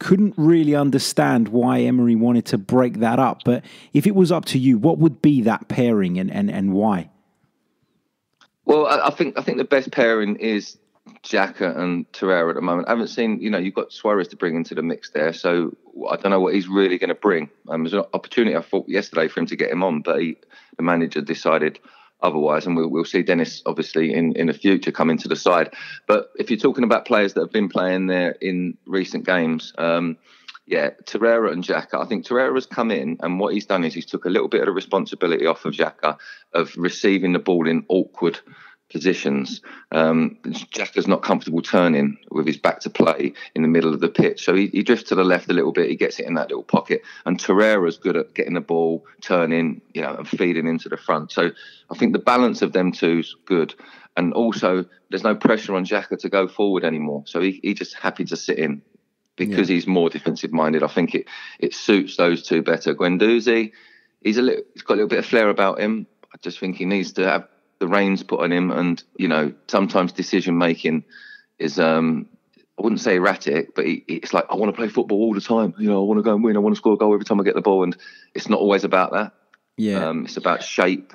Couldn't really understand why Emery wanted to break that up. But if it was up to you, what would be that pairing and, and, and why? Well, I, I think I think the best pairing is Xhaka and Torreira at the moment. I haven't seen, you know, you've got Suarez to bring into the mix there, so I don't know what he's really going to bring. Um, there's an opportunity I thought yesterday for him to get him on, but he, the manager decided otherwise, and we'll, we'll see Dennis obviously in, in the future come into the side. But if you're talking about players that have been playing there in recent games, um, yeah, Torreira and Xhaka. I think Torreira has come in, and what he's done is he's took a little bit of the responsibility off of Xhaka of receiving the ball in awkward positions. Um, Xhaka's not comfortable turning with his back to play in the middle of the pitch, so he, he drifts to the left a little bit. He gets it in that little pocket, and Torreira's good at getting the ball, turning, you know, and feeding into the front. So I think the balance of them two's good, and also there's no pressure on Xhaka to go forward anymore. So he, he just happy to sit in because he's more defensive minded. I think it it suits those two better. Guendouzi, he's a little, he's got a little bit of flair about him. I just think he needs to have the reins put on him, and you know sometimes decision making is um I wouldn't say erratic, but he, it's like I want to play football all the time. You know, I want to go and win. I want to score a goal every time I get the ball, and it's not always about that. Yeah. Um, it's about shape,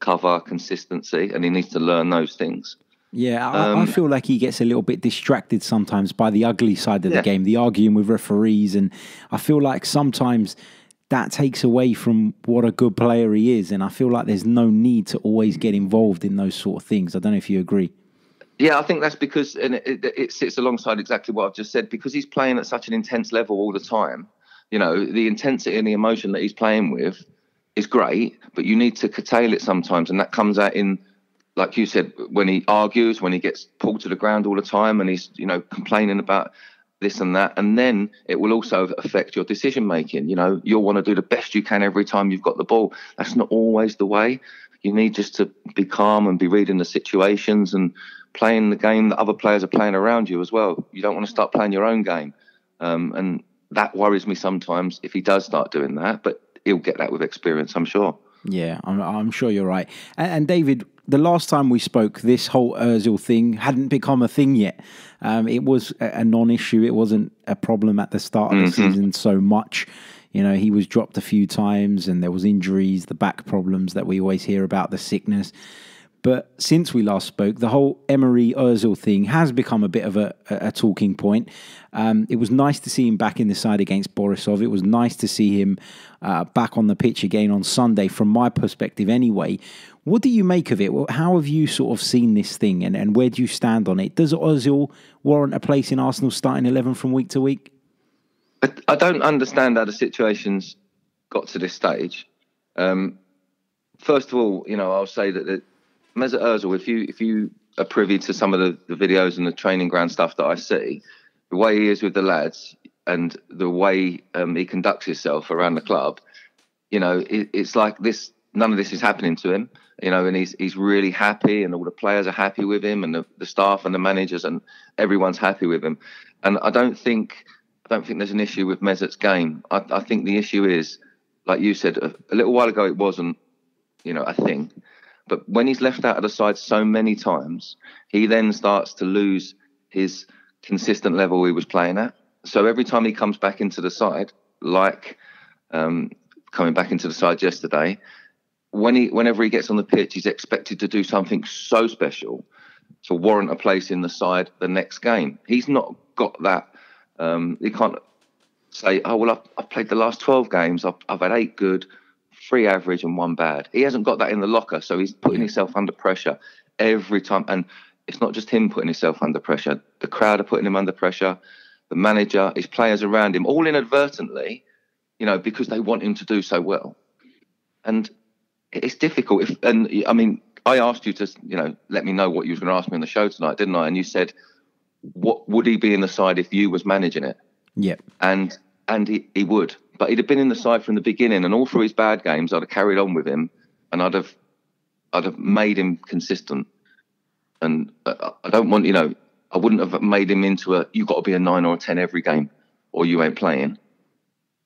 cover, consistency, and he needs to learn those things. Yeah, I, I feel like he gets a little bit distracted sometimes by the ugly side of the game, the arguing with referees, and I feel like sometimes that takes away from what a good player he is, and I feel like there's no need to always get involved in those sort of things. I don't know if you agree. Yeah, I think that's because, and it, it, it sits alongside exactly what I've just said, because he's playing at such an intense level all the time. You know, the intensity and the emotion that he's playing with is great, but you need to curtail it sometimes, and that comes out in, like you said, when he argues, when he gets pulled to the ground all the time, and he's you know complaining about this and that, and then it will also affect your decision making. You know, you'll want to do the best you can every time you've got the ball. That's not always the way. You need just to be calm and be reading the situations and playing the game that other players are playing around you as well. You don't want to start playing your own game, um, and that worries me sometimes if he does start doing that. But he'll get that with experience, I'm sure. Yeah, I'm, I'm sure you're right. And, and David, the last time we spoke, this whole Özil thing hadn't become a thing yet. Um, it was a, a non-issue. It wasn't a problem at the start of the season so much. You know, he was dropped a few times, and there was injuries, the back problems that we always hear about, the sickness. But since we last spoke, the whole Emery Özil thing has become a bit of a, a, a talking point. Um, it was nice to see him back in the side against Borisov. It was nice to see him uh, back on the pitch again on Sunday, from my perspective, anyway. What do you make of it? How have you sort of seen this thing, and, and where do you stand on it? Does Özil warrant a place in Arsenal starting 11 from week to week? I, I don't understand how the situation's got to this stage. Um, first of all, you know, I'll say that the, Mesut Ozil, if you if you are privy to some of the, the videos and the training ground stuff that I see, the way he is with the lads and the way um, he conducts himself around the club, you know, it, it's like this none of this is happening to him, you know, and he's he's really happy, and all the players are happy with him, and the, the staff and the managers and everyone's happy with him. And I don't think I don't think there's an issue with Mesut's game. I, I think the issue is, like you said a, a little while ago, it wasn't, you know, a thing. But when he's left out of the side so many times, he then starts to lose his consistent level he was playing at. So every time he comes back into the side, like um, coming back into the side yesterday, when he whenever he gets on the pitch, he's expected to do something so special to warrant a place in the side the next game. He's not got that. Um, he can't say, "Oh well, I've, I've played the last twelve games. I've, I've had eight good, three average, and one bad." He hasn't got that in the locker, so he's putting himself under pressure every time. And it's not just him putting himself under pressure. The crowd are putting him under pressure. The manager, his players around him, all inadvertently, you know, because they want him to do so well. And it's difficult. If and I mean, I asked you to, you know, let me know what you was going to ask me on the show tonight, didn't I? And you said, what would he be in the side if you was managing it? Yeah. And and he, he would, but he'd have been in the side from the beginning, and all through his bad games, I'd have carried on with him, and I'd have I'd have made him consistent. And uh, I don't want, you know, I wouldn't have made him into a you got to be a nine or a ten every game, or you ain't playing.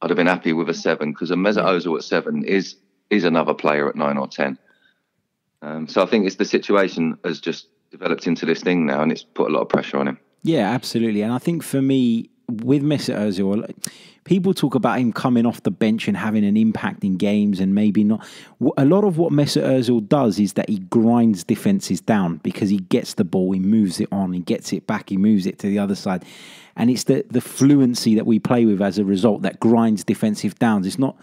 I'd have been happy with a seven because a Mesut Ozil at seven is is another player at nine or ten. Um, so I think it's the situation has just developed into this thing now, and it's put a lot of pressure on him. Yeah, absolutely. And I think for me, with Mesut Ozil, people talk about him coming off the bench and having an impact in games, and maybe not. A lot of what Mesut Ozil does is that he grinds defenses down because he gets the ball, he moves it on, he gets it back, he moves it to the other side, and it's the the fluency that we play with as a result that grinds defensive downs. It's not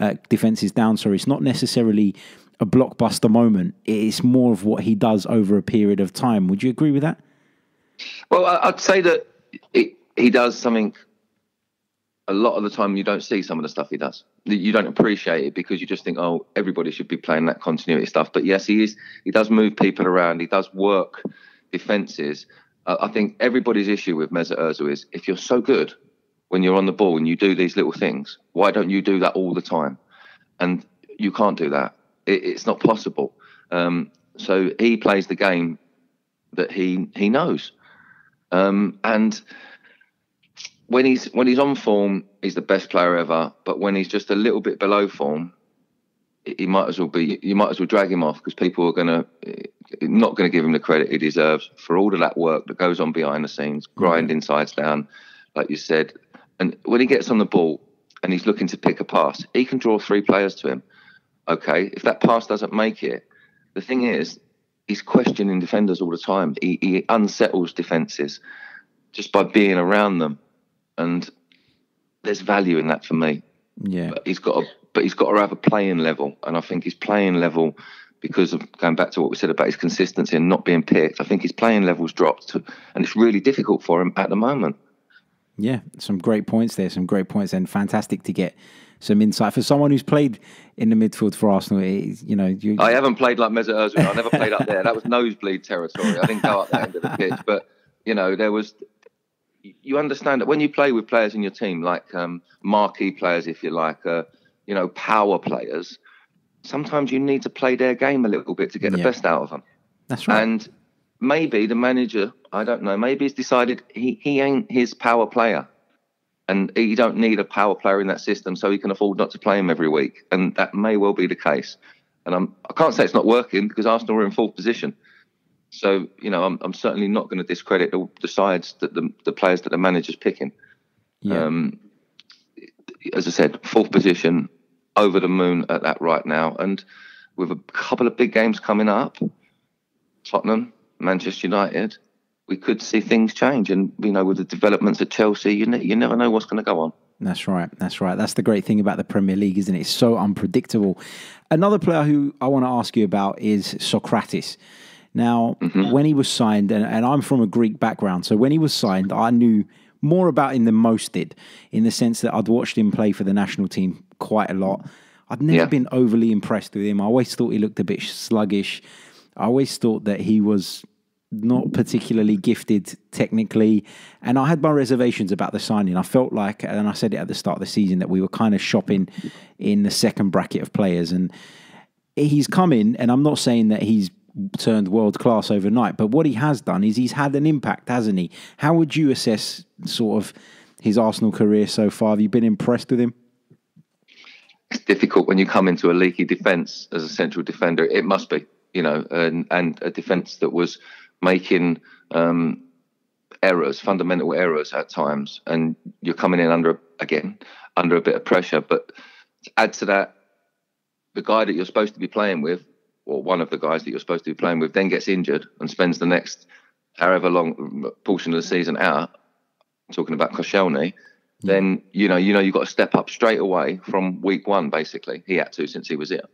uh, defenses down. Sorry, it's not necessarily a blockbuster moment. It's more of what he does over a period of time. Would you agree with that? Well, I'd say that it, he does something. A lot of the time, you don't see some of the stuff he does. You don't appreciate it because you just think, "Oh, everybody should be playing that continuity stuff." But yes, he is. He does move people around. He does work defenses. Uh, I think everybody's issue with Mesut Ozil is if you're so good when you're on the ball and you do these little things, why don't you do that all the time? And you can't do that. It, it's not possible. Um, so he plays the game that he he knows. Um, and when he's when he's on form, he's the best player ever. But when he's just a little bit below form, he might as well be. You might as well drag him off because people are going to not going to give him the credit he deserves for all of that work that goes on behind the scenes, grinding mm-hmm. sides down, like you said. And when he gets on the ball and he's looking to pick a pass, he can draw three players to him. Okay, if that pass doesn't make it, the thing is, he's questioning defenders all the time. He, he unsettles defenses just by being around them, and there's value in that for me. Yeah, but he's got a but he's got to have a playing level, and I think his playing level, because of going back to what we said about his consistency and not being picked, I think his playing level's dropped, and it's really difficult for him at the moment. Yeah, some great points there. Some great points, and fantastic to get some insight for someone who's played in the midfield for Arsenal. you know, you, I haven't played like Mesut Ozil. I never played up there. That was nosebleed territory. I didn't go up the end of the pitch, but you know, there was. You understand that when you play with players in your team, like um, marquee players, if you like, uh, you know, power players. Sometimes you need to play their game a little bit to get the yeah. best out of them. That's right. And maybe the manager, I don't know, maybe he's decided he, he ain't his power player and he don't need a power player in that system, so he can afford not to play him every week, and that may well be the case. And I'm, I can't say it's not working because Arsenal are in fourth position. So you know, I'm, I'm certainly not going to discredit the, the, sides that the, the players that the manager's picking. Yeah. Um, as I said, fourth position, over the moon at that right now, and with a couple of big games coming up, Tottenham, Manchester United, we could see things change. And you know, with the developments at Chelsea, you ne- you never know what's going to go on. That's right. That's right. That's the great thing about the Premier League, isn't it? It's so unpredictable. Another player who I want to ask you about is Sokratis. Now, mm-hmm. when he was signed, and, and I'm from a Greek background, so when he was signed, I knew more about him than most did, in the sense that I'd watched him play for the national team quite a lot. I'd never yeah. been overly impressed with him. I always thought he looked a bit sluggish. I always thought that he was not particularly gifted technically. And I had my reservations about the signing. I felt like, and I said it at the start of the season, that we were kind of shopping in the second bracket of players. And he's come in, and I'm not saying that he's turned world class overnight, but what he has done is he's had an impact, hasn't he? How would you assess sort of his Arsenal career so far? Have you been impressed with him? It's difficult when you come into a leaky defence as a central defender. It must be, you know, and and a defence that was making um, errors, fundamental errors at times, and you're coming in under again under a bit of pressure. But to add to that, the guy that you're supposed to be playing with or one of the guys that you're supposed to be playing with then gets injured and spends the next however long portion of the season out, talking about Koscielny, then you know you know you've got to step up straight away from week one. Basically, he had to since he was here.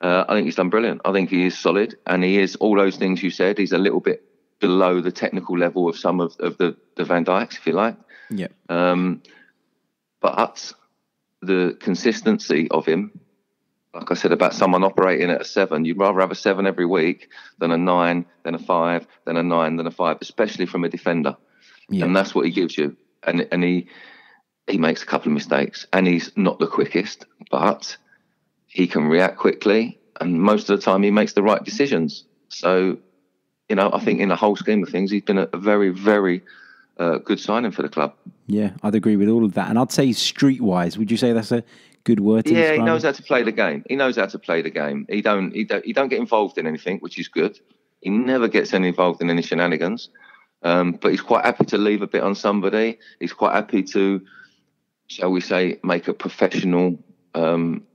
Uh, I think he's done brilliant. I think he is solid, and he is all those things you said. He's a little bit below the technical level of some of, of the the Van Dijks, if you like. Yeah. Um, but the consistency of him like I said about someone operating at a seven, you'd rather have a seven every week than a nine, then a five, then a nine, then a five, especially from a defender. Yeah. And that's what he gives you. And and he he makes a couple of mistakes, and he's not the quickest, but he can react quickly, and most of the time he makes the right decisions. So, you know, I think in the whole scheme of things, he's been a, very, very uh, good signing for the club. Yeah, I'd agree with all of that. And I'd say streetwise, would you say that's a good word. yeah, he knows how to play the game. He knows how to play the game. He don't he don't he don't get involved in anything, which is good. He never gets any involved in any shenanigans. Um, but he's quite happy to leave a bit on somebody. He's quite happy to, shall we say, make a professional um,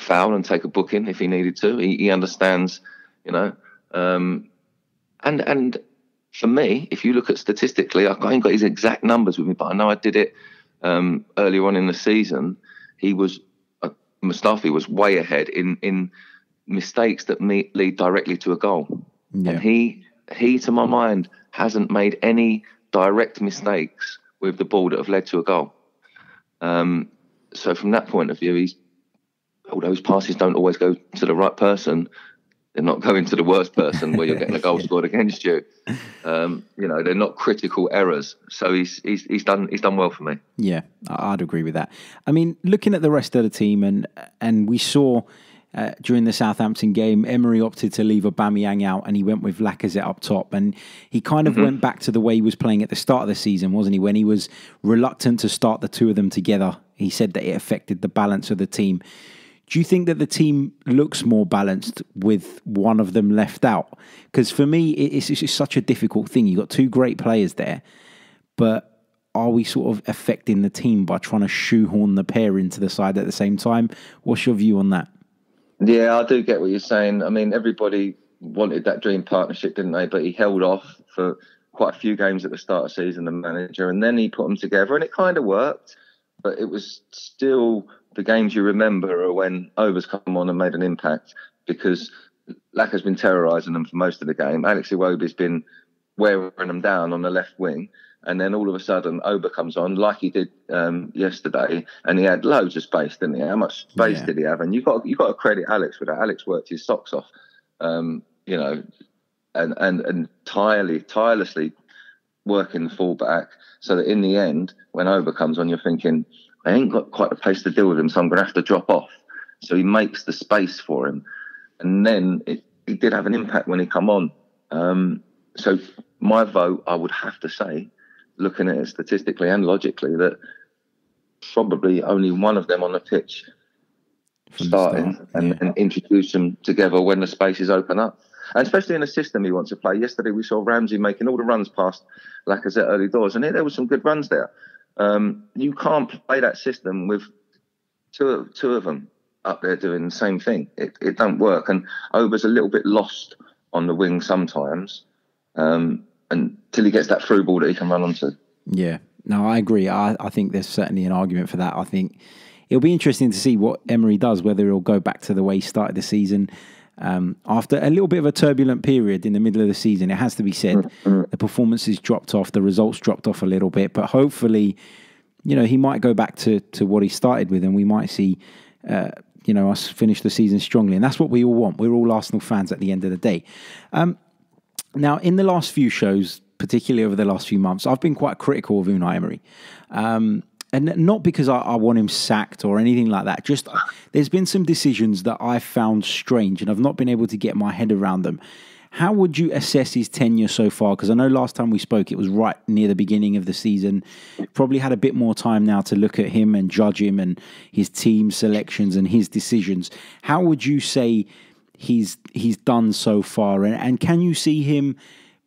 foul and take a booking if he needed to. He, he understands, you know. Um, and and for me, if you look at statistically, I haven't got his exact numbers with me, but I know I did it um, earlier on in the season. He was Mustafi was way ahead in in mistakes that meet, lead directly to a goal. Yeah. And he he to my mind hasn't made any direct mistakes with the ball that have led to a goal. Um, so from that point of view, he's although his passes don't always go to the right person, they're not going to the worst person where you're getting a goal scored against you. Um, you know, they're not critical errors. So he's he's he's done he's done well for me. Yeah, I'd agree with that. I mean, looking at the rest of the team, and and we saw. Uh, during the Southampton game, Emery opted to leave Aubameyang out, and he went with Lacazette up top. And he kind of mm-hmm. went back to the way he was playing at the start of the season, wasn't he? When he was reluctant to start the two of them together, he said that it affected the balance of the team. Do you think that the team looks more balanced with one of them left out? Because for me, it's, it's such a difficult thing. You've got two great players there, but are we sort of affecting the team by trying to shoehorn the pair into the side at the same time? What's your view on that? Yeah, I do get what you're saying. I mean, everybody wanted that dream partnership, didn't they? But he held off for quite a few games at the start of the season, the manager, and then he put them together, and it kind of worked. But it was still the games you remember are when Auba's come on and made an impact because Lack has been terrorising them for most of the game. Alex Iwobi's been wearing them down on the left wing. And then all of a sudden, Auba comes on like he did um, yesterday, and he had loads of space, didn't he? How much space yeah. did he have? And you got you got to credit Alex for that. Alex worked his socks off, um, you know, and and and tirelessly tirelessly working the fullback, so that in the end, when Auba comes on, you're thinking, I ain't got quite the place to deal with him, so I'm going to have to drop off. So he makes the space for him, and then it, he did have an impact when he come on. Um, so my vote, I would have to say, looking at it statistically and logically, that probably only one of them on the pitch From starting start, and, yeah. and introduce them together when the spaces open up. And especially in a system he wants to play. Yesterday we saw Ramsey making all the runs past Lacazette early doors, and there was some good runs there. Um, you can't play that system with two of, two of them up there doing the same thing. It it don't work. And Auba's a little bit lost on the wing sometimes, um, until he gets that through ball that he can run onto. Yeah, no, I agree. I, I think there's certainly an argument for that. I think it'll be interesting to see what Emery does, whether he'll go back to the way he started the season. Um, after a little bit of a turbulent period in the middle of the season, it has to be said, mm-hmm. the performances dropped off, the results dropped off a little bit, but hopefully, you know, he might go back to, to what he started with and we might see, uh, you know, us finish the season strongly. And that's what we all want. We're all Arsenal fans at the end of the day. Um, now, in the last few shows, particularly over the last few months, I've been quite critical of Unai Emery. Um, and not because I, I, want him sacked or anything like that. Just there's been some decisions that I've found strange, and I've not been able to get my head around them. How would you assess his tenure so far? Because I know last time we spoke, it was right near the beginning of the season. Probably had a bit more time now to look at him and judge him and his team selections and his decisions. How would you say he's he's done so far? And, and can you see him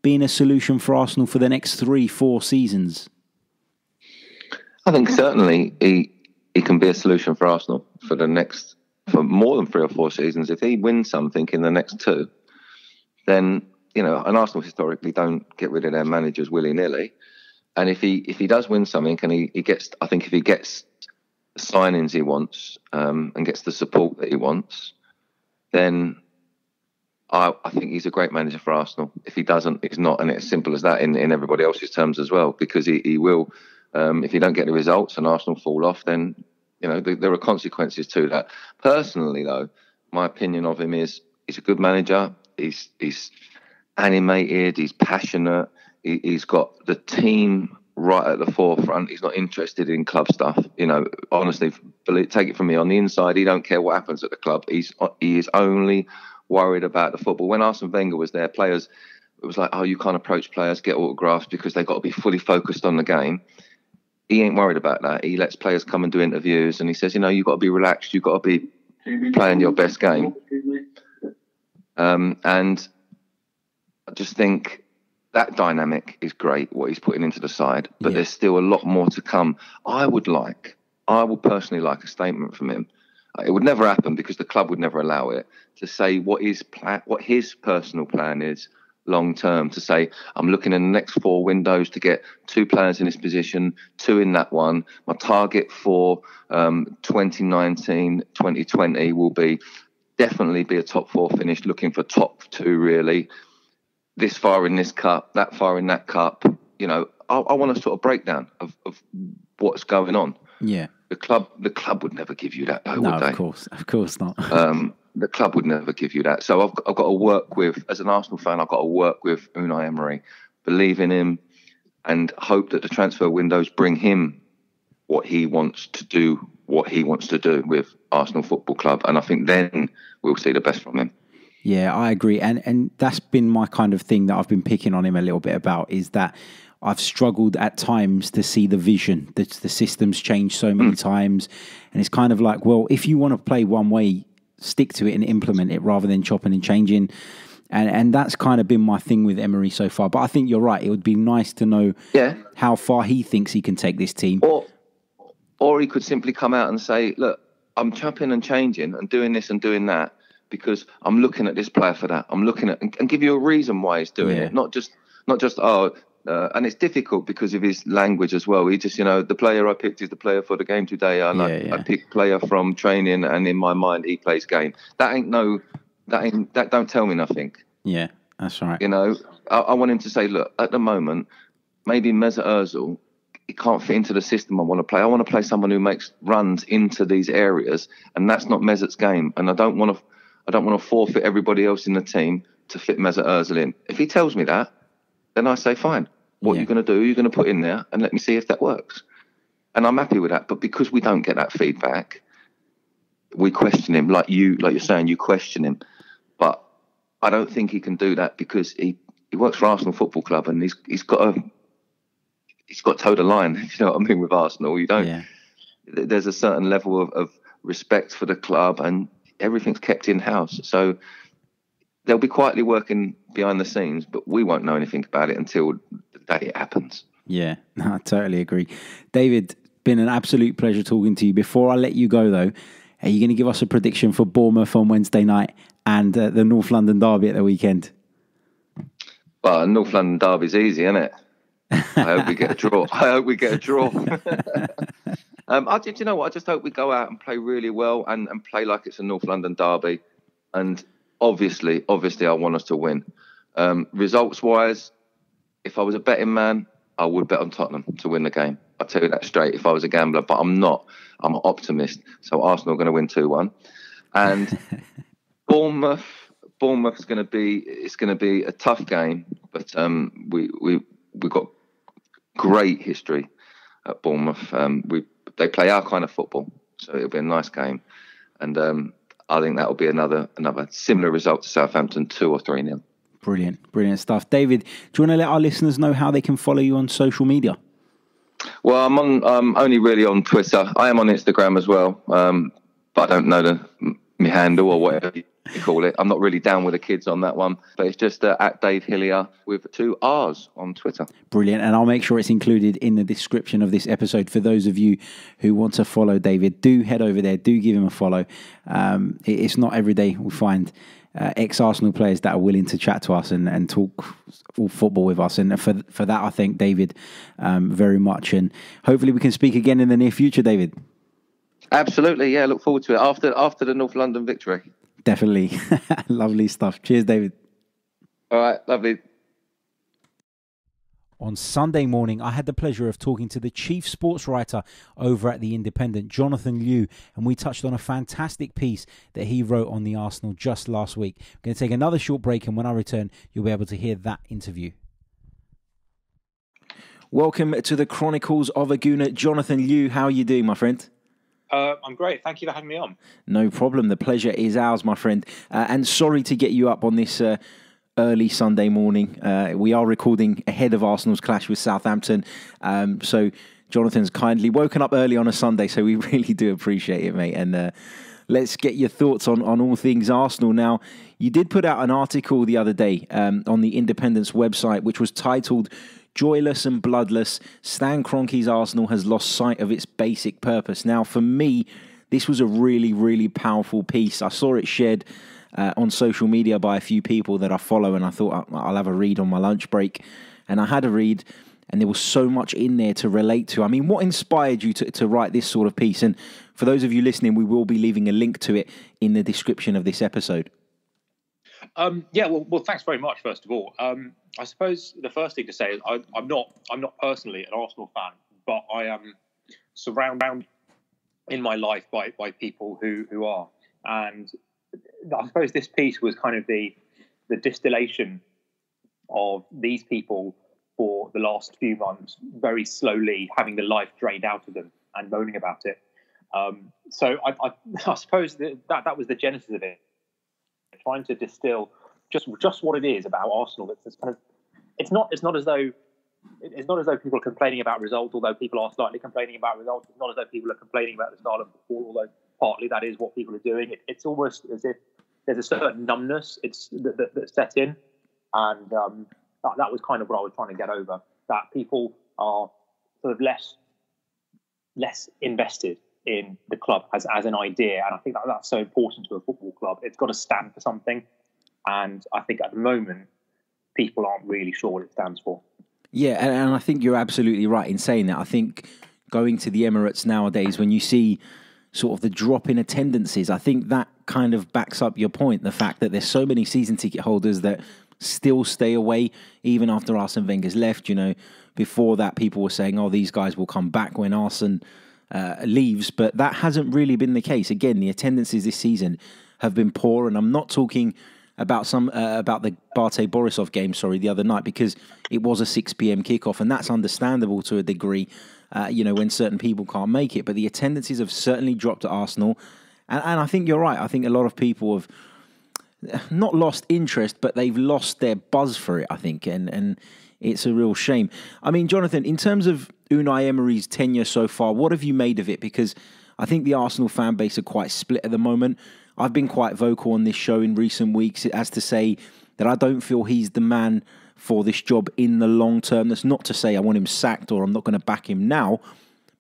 being a solution for Arsenal for the next three, four seasons? I think certainly he he can be a solution for Arsenal for the next for more than three or four seasons. If he wins something in the next two, then you know, and Arsenal historically don't get rid of their managers willy nilly. And if he if he does win something and he, he gets, I think if he gets signings he wants um, and gets the support that he wants, then I, I think he's a great manager for Arsenal. If he doesn't, it's not, and it's simple as that in, in everybody else's terms as well, because he, he will. Um, if you don't get the results and Arsenal fall off, then you know there are consequences to that. Personally, though, my opinion of him is he's a good manager. He's he's animated. He's passionate. He, he's got the team right at the forefront. He's not interested in club stuff. You know, honestly, take it from me. On the inside, he don't care what happens at the club. He's he is only worried about the football. When Arsene Wenger was there, players it was like, oh, you can't approach players, get autographs because they've got to be fully focused on the game. He ain't worried about that. He lets players come and do interviews, and he says, you know, you've got to be relaxed. You've got to be playing your best game. Um, and I just think that dynamic is great, what he's putting into the side, but yeah. there's still a lot more to come. I would like, I would personally like a statement from him it would never happen because the club would never allow it to say what his plan, what his personal plan is long term. To say I'm looking in the next four windows to get two players in this position, two in that one. My target for um, 2019, 2020 will be definitely be a top four finish. Looking for top two really. This far in this cup, that far in that cup. You know, I, I want a sort of breakdown of, of what's going on. Yeah. The club, the club would never give you that, though, no, would they? of course, of course not. um, the club would never give you that. So I've, I've got to work with, as an Arsenal fan, I've got to work with Unai Emery, believe in him, and hope that the transfer windows bring him what he wants to do, what he wants to do with Arsenal Football Club, and I think then we'll see the best from him. Yeah, I agree, and and that's been my kind of thing that I've been picking on him a little bit about is that I've struggled at times to see the vision. That the system's changed so many mm. times, and it's kind of like, well, if you want to play one way, stick to it and implement it rather than chopping and changing. And and that's kind of been my thing with Emery so far. But I think you're right. It would be nice to know yeah. how far he thinks he can take this team. Or or he could simply come out and say, look, I'm chopping and changing and doing this and doing that because I'm looking at this player for that. I'm looking at and, and give you a reason why he's doing yeah. it, not just not just oh uh, and it's difficult because of his language as well. He just, you know, the player I picked is the player for the game today, and yeah, I, yeah. I picked player from training, and in my mind, he plays game. That ain't no, that ain't that don't tell me nothing. Yeah, that's right. You know, I, I want him to say, look, at the moment, maybe Mesut Ozil, he can't fit into the system I want to play. I want to play someone who makes runs into these areas, and that's not Mesut's game. And I don't want to, I don't want to forfeit everybody else in the team to fit Mesut Ozil in. If he tells me that then I say, fine. What yeah. are you going to do? You're going to put in there and let me see if that works. And I'm happy with that. But because we don't get that feedback, we question him. Like you, like you're saying, you question him. But I don't think he can do that because he, he works for Arsenal Football Club and he's he's got a he's got toe the line. If you know what I mean with Arsenal, you don't. Yeah. There's a certain level of, of respect for the club and everything's kept in house. So they'll be quietly working behind the scenes, but we won't know anything about it until the day it happens. Yeah, I totally agree. David, been an absolute pleasure talking to you. Before I let you go, though, are you going to give us a prediction for Bournemouth on Wednesday night and uh, the North London Derby at the weekend? Well, North London Derby's easy, isn't it? I hope we get a draw. I hope we get a draw. um, I, do you know what? I just hope we go out and play really well and, and play like it's a North London Derby. And obviously, obviously, I want us to win. Um, results wise, if I was a betting man, I would bet on Tottenham to win the game. I'll tell you that straight if I was a gambler, but I'm not. I'm an optimist. So Arsenal are going to win 2 1. And Bournemouth. Bournemouth's going to be it's going to be a tough game, but um, we we we've got great history at Bournemouth. Um, we they play our kind of football, so it'll be a nice game, and um, I think that will be another another similar result to Southampton, two or three nil. Brilliant, brilliant stuff, David. Do you want to let our listeners know how they can follow you on social media? Well, I'm on. I'm only really on Twitter. I am on Instagram as well, um, but I don't know the my handle or whatever you call it. I'm not really down with the kids on that one, but it's just uh, at Dave Hillier with two R's on Twitter. Brilliant, and I'll make sure it's included in the description of this episode for those of you who want to follow David. Do head over there. Do give him a follow. Um, it's not every day we find uh, ex Arsenal players that are willing to chat to us and, and talk all football with us. And for for that, I thank David um, very much. And hopefully, we can speak again in the near future, David. Absolutely, yeah. Look forward to it after after the North London victory. Definitely, lovely stuff. Cheers, David. All right, lovely. On Sunday morning, I had the pleasure of talking to the chief sports writer over at The Independent, Jonathan Liew, and we touched on a fantastic piece that he wrote on the Arsenal just last week. I'm going to take another short break, and when I return, you'll be able to hear that interview. Welcome to the Chronicles of a Gooner. Jonathan Liew, how are you doing, my friend? Uh, I'm great. Thank you for having me on. No problem. The pleasure is ours, my friend. Uh, and sorry to get you up on this uh, early Sunday morning. Uh, we are recording ahead of Arsenal's clash with Southampton. Um, so Jonathan's kindly woken up early on a Sunday, so we really do appreciate it, mate. And uh, let's get your thoughts on, on all things Arsenal. Now, you did put out an article the other day um, on the Independence website, which was titled Joyless and bloodless, Stan Kroenke's Arsenal has lost sight of its basic purpose. Now, for me, this was a really, really powerful piece. I saw it shared uh, on social media by a few people that I follow, and I thought I'll have a read on my lunch break. And I had a read, and there was so much in there to relate to. I mean, what inspired you to, to write this sort of piece? And for those of you listening, we will be leaving a link to it in the description of this episode. Um, yeah, well, well, thanks very much. First of all, um, I suppose the first thing to say is I, am not, I'm not personally an Arsenal fan, but I am surrounded in my life by by people who who are, and I suppose this piece was kind of the the distillation of these people for the last few months, very slowly having the life drained out of them and moaning about it. Um, so I, I, I suppose that, that, that was the genesis of it, trying to distill just just what it is about Arsenal. It's kind of it's not it's not as though it's not as though people are complaining about results, although people are slightly complaining about results. It's not as though people are complaining about the style of football, although partly that is what people are doing. It, it's almost as if there's a certain numbness it's that, that, that's set in, and um, that, that was kind of what I was trying to get over. That people are sort of less less invested in the club as, as an idea, and I think that that's so important to a football club. It's got to stand for something, and I think at the moment people aren't really sure what it stands for. Yeah, and, and I think you're absolutely right in saying that. I think going to the Emirates nowadays, when you see sort of the drop in attendances. I think that kind of backs up your point. The fact that there's so many season ticket holders that still stay away even after Arsene Wenger's left. You know, before that, people were saying, "Oh, these guys will come back when Arsene uh, leaves," but that hasn't really been the case. Again, the attendances this season have been poor, and I'm not talking about some uh, about the Bate Borisov game. Sorry, the other night because it was a 6 p.m. kickoff, and that's understandable to a degree uh, you know, when certain people can't make it. But the attendances have certainly dropped at Arsenal. And, and I think you're right. I think a lot of people have not lost interest, but they've lost their buzz for it, I think. And, and it's a real shame. I mean, Jonathan, in terms of Unai Emery's tenure so far, what have you made of it? Because I think the Arsenal fan base are quite split at the moment. I've been quite vocal on this show in recent weeks as to say that I don't feel he's the man for this job in the long term. That's not to say I want him sacked or I'm not going to back him now,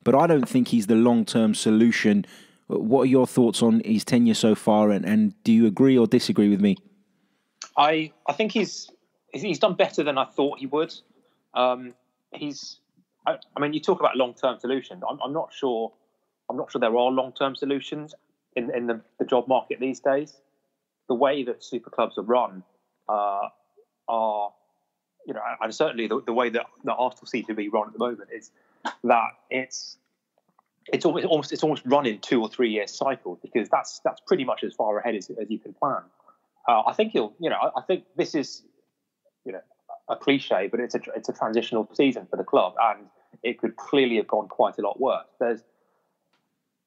but I don't think he's the long term solution. What are your thoughts on his tenure so far, and, and do you agree or disagree with me? I I think he's he's done better than I thought he would. Um, he's I, I, mean, you talk about long term solutions. I'm, I'm, not sure. I'm not sure there are long term solutions in in the, the, job market these days. The way that super clubs are run uh, are you know, and certainly the, the way that, that Arsenal seem to be run at the moment is that it's it's almost, almost it's almost run in two or three year cycles because that's that's pretty much as far ahead as, as you can plan. Uh, I think you'll you know I, I, think this is you know a cliche, but it's a it's a transitional season for the club, and it could clearly have gone quite a lot worse. There's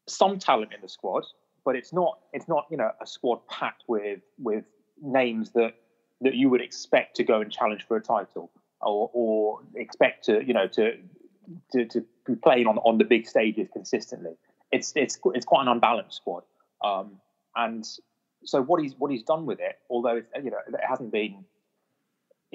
some talent in the squad, but it's not it's not you know a squad packed with with names that that you would expect to go and challenge for a title or, or expect to you know to, to to be playing on on the big stages consistently. It's it's it's quite an unbalanced squad, um, and so what he's what he's done with it, although you know it hasn't been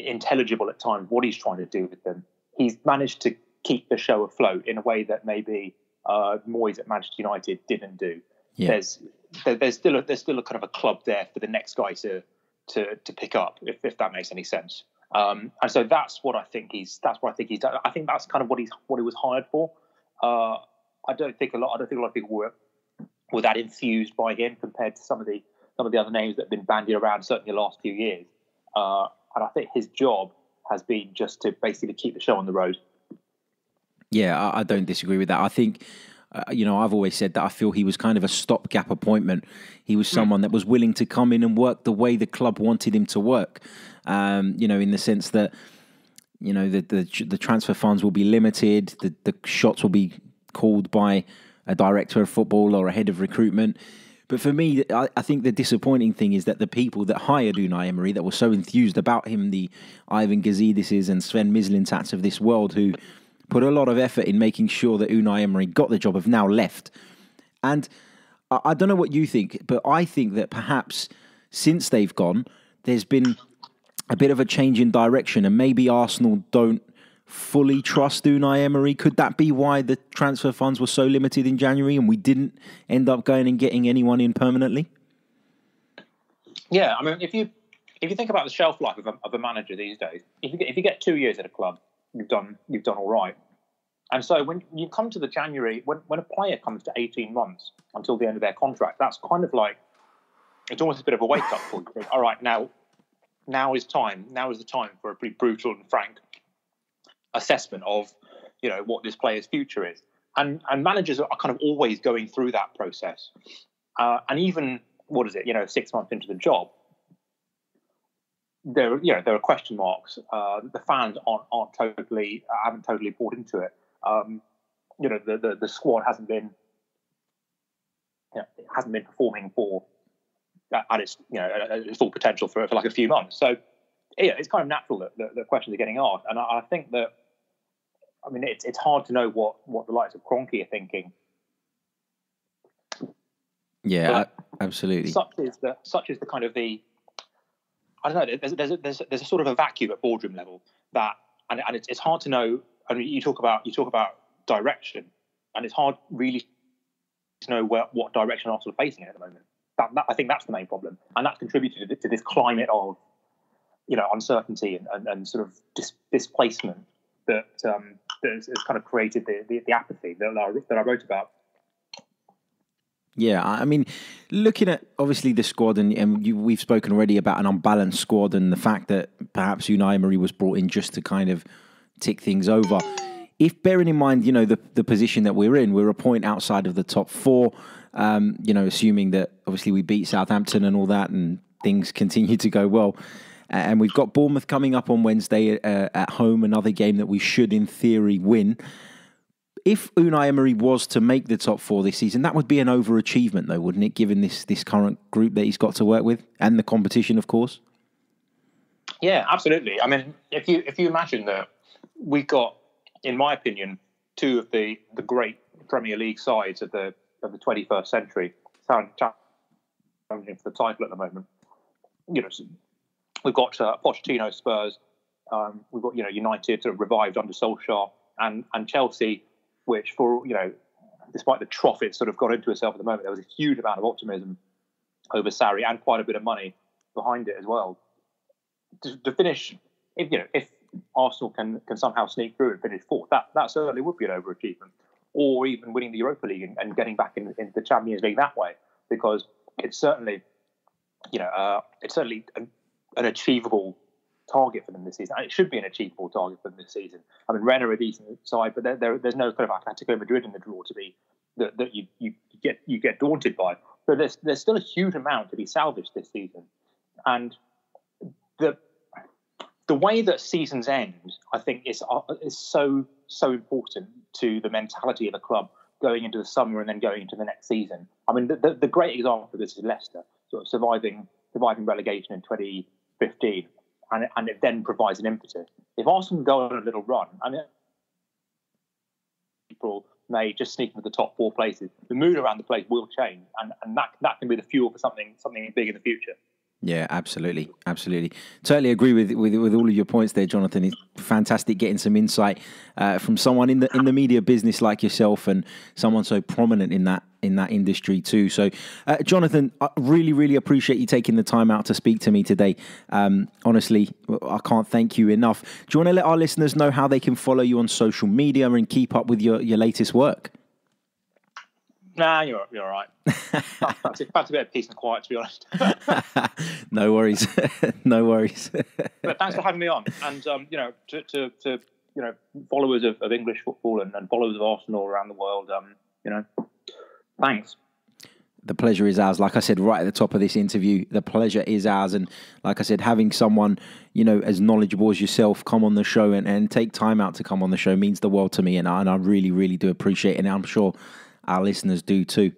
intelligible at times what he's trying to do with them, he's managed to keep the show afloat in a way that maybe uh, Moyes at Manchester United didn't do. Yeah. There's there, there's still a, there's still a kind of a club there for the next guy to to to pick up, if, if that makes any sense. Um, and so that's what I think he's that's what I think he's done. I think that's kind of what he's what he was hired for. Uh, I don't think a lot I don't think a lot of people were were that infused by him compared to some of the some of the other names that have been bandied around certainly the last few years. Uh, and I think his job has been just to basically keep the show on the road. Yeah, I, I don't disagree with that. I think. Uh, you know, I've always said that I feel he was kind of a stopgap appointment. He was hmm. someone that was willing to come in and work the way the club wanted him to work. Um, you know, in the sense that you know the, the the transfer funds will be limited, the the shots will be called by a director of football or a head of recruitment. But for me, I, I, think the disappointing thing is that the people that hired Unai Emery, that were so enthused about him, the Ivan Gazidises and Sven Mislintats of this world, who put a lot of effort in making sure that Unai Emery got the job, have now left. And I, I don't know what you think, but I think that perhaps since they've gone, there's been a bit of a change in direction, and maybe Arsenal don't fully trust Unai Emery? Could that be why the transfer funds were so limited in January and we didn't end up going and getting anyone in permanently? Yeah, I mean, if you if you think about the shelf life of a, of a manager these days, if you get, if you get two years at a club, you've done you've done all right. And so when you come to the January, when, when a player comes to 18 months until the end of their contract, that's kind of like it's almost a bit of a wake up call. You all right, now now is time. Now is the time for a pretty brutal and frank assessment of you know what this player's future is. And and managers are kind of always going through that process. Uh, and even what is it you know six months into the job there you know there are question marks. Uh, the fans aren't aren't totally haven't totally bought into it. Um, you know the, the, the squad hasn't been you know, hasn't been performing for at its you know at its full potential for, for like a few months. So yeah, it's kind of natural that, that, that questions are getting asked, and I, I, think that, I mean, it's it's hard to know what what the likes of Kroenke are thinking. Yeah, absolutely. Such is the such is the kind of the, I don't know. There's there's a, there's, a, there's a sort of a vacuum at boardroom level that, and and it's, it's hard to know. I mean, you talk about you talk about direction, and it's hard really to know where, what direction Arsenal are facing at the moment. That, that, I think that's the main problem, and that's contributed to, to this climate of you know uncertainty and, and, and sort of dis- displacement that um, that has, kind of created the, the, the apathy that I, that I wrote about. Yeah, I mean, looking at obviously the squad, and, and you, we've spoken already about an unbalanced squad and the fact that perhaps Unai Emery was brought in just to kind of tick things over. If bearing in mind, you know, the the position that we're in, we're a point outside of the top four. Um, you know, assuming that obviously we beat Southampton and all that, and things continue to go well. And we've got Bournemouth coming up on Wednesday uh, at home, another game that we should, in theory, win. If Unai Emery was to make the top four this season, that would be an overachievement, though, wouldn't it? Given this this current group that he's got to work with and the competition, of course. Yeah, absolutely. I mean, if you if you imagine that we've got, in my opinion, two of the the great Premier League sides of the of the 21st century challenging for the title at the moment. You know, We've got uh, Pochettino Spurs. Um, we've got you know United sort of revived under Solskjaer and and Chelsea, which for you know despite the trough it sort of got into itself at the moment, there was a huge amount of optimism over Sarri and quite a bit of money behind it as well. To, to finish, if you know if Arsenal can can somehow sneak through and finish fourth, that that certainly would be an overachievement. Or even winning the Europa League and, and getting back in, into the Champions League that way, because it's certainly, you know, uh, it's certainly an achievable target for them this season. It should be an achievable target for them this season. I mean, Rennes are a decent side, but there's no kind of Atletico Madrid in the draw to be that, that you, you get you get daunted by. So there's there's still a huge amount to be salvaged this season, and the the way that seasons end, I think, is uh, is so so important to the mentality of the club going into the summer and then going into the next season. I mean, the, the, the great example of this is Leicester, sort of surviving surviving relegation in 2015, and it, and it then provides an impetus. If Arsenal go on a little run, I mean, people may just sneak into the top four places, the mood around the place will change, and, and that that can be the fuel for something something big in the future. Yeah, absolutely, absolutely. Totally agree with with with all of your points there, Jonathan. It's fantastic getting some insight uh, from someone in the in the media business like yourself, and someone so prominent in that in that industry too. So, uh, Jonathan, I really, really appreciate you taking the time out to speak to me today. Um, honestly, I can't thank you enough. Do you want to let our listeners know how they can follow you on social media and keep up with your your latest work? Nah, you're you're all right. that's, a bit of peace and quiet, to be honest. no worries, no worries. but thanks for having me on, and um, you know, to, to, to, you know, followers of, of English football and, and, followers of Arsenal around the world, um, you know, thanks. The pleasure is ours. Like I said right at the top of this interview, the pleasure is ours. And like I said, having someone, you know, as knowledgeable as yourself come on the show and, and take time out to come on the show means the world to me. And I, and I really, really do appreciate it. And I'm sure our listeners do too.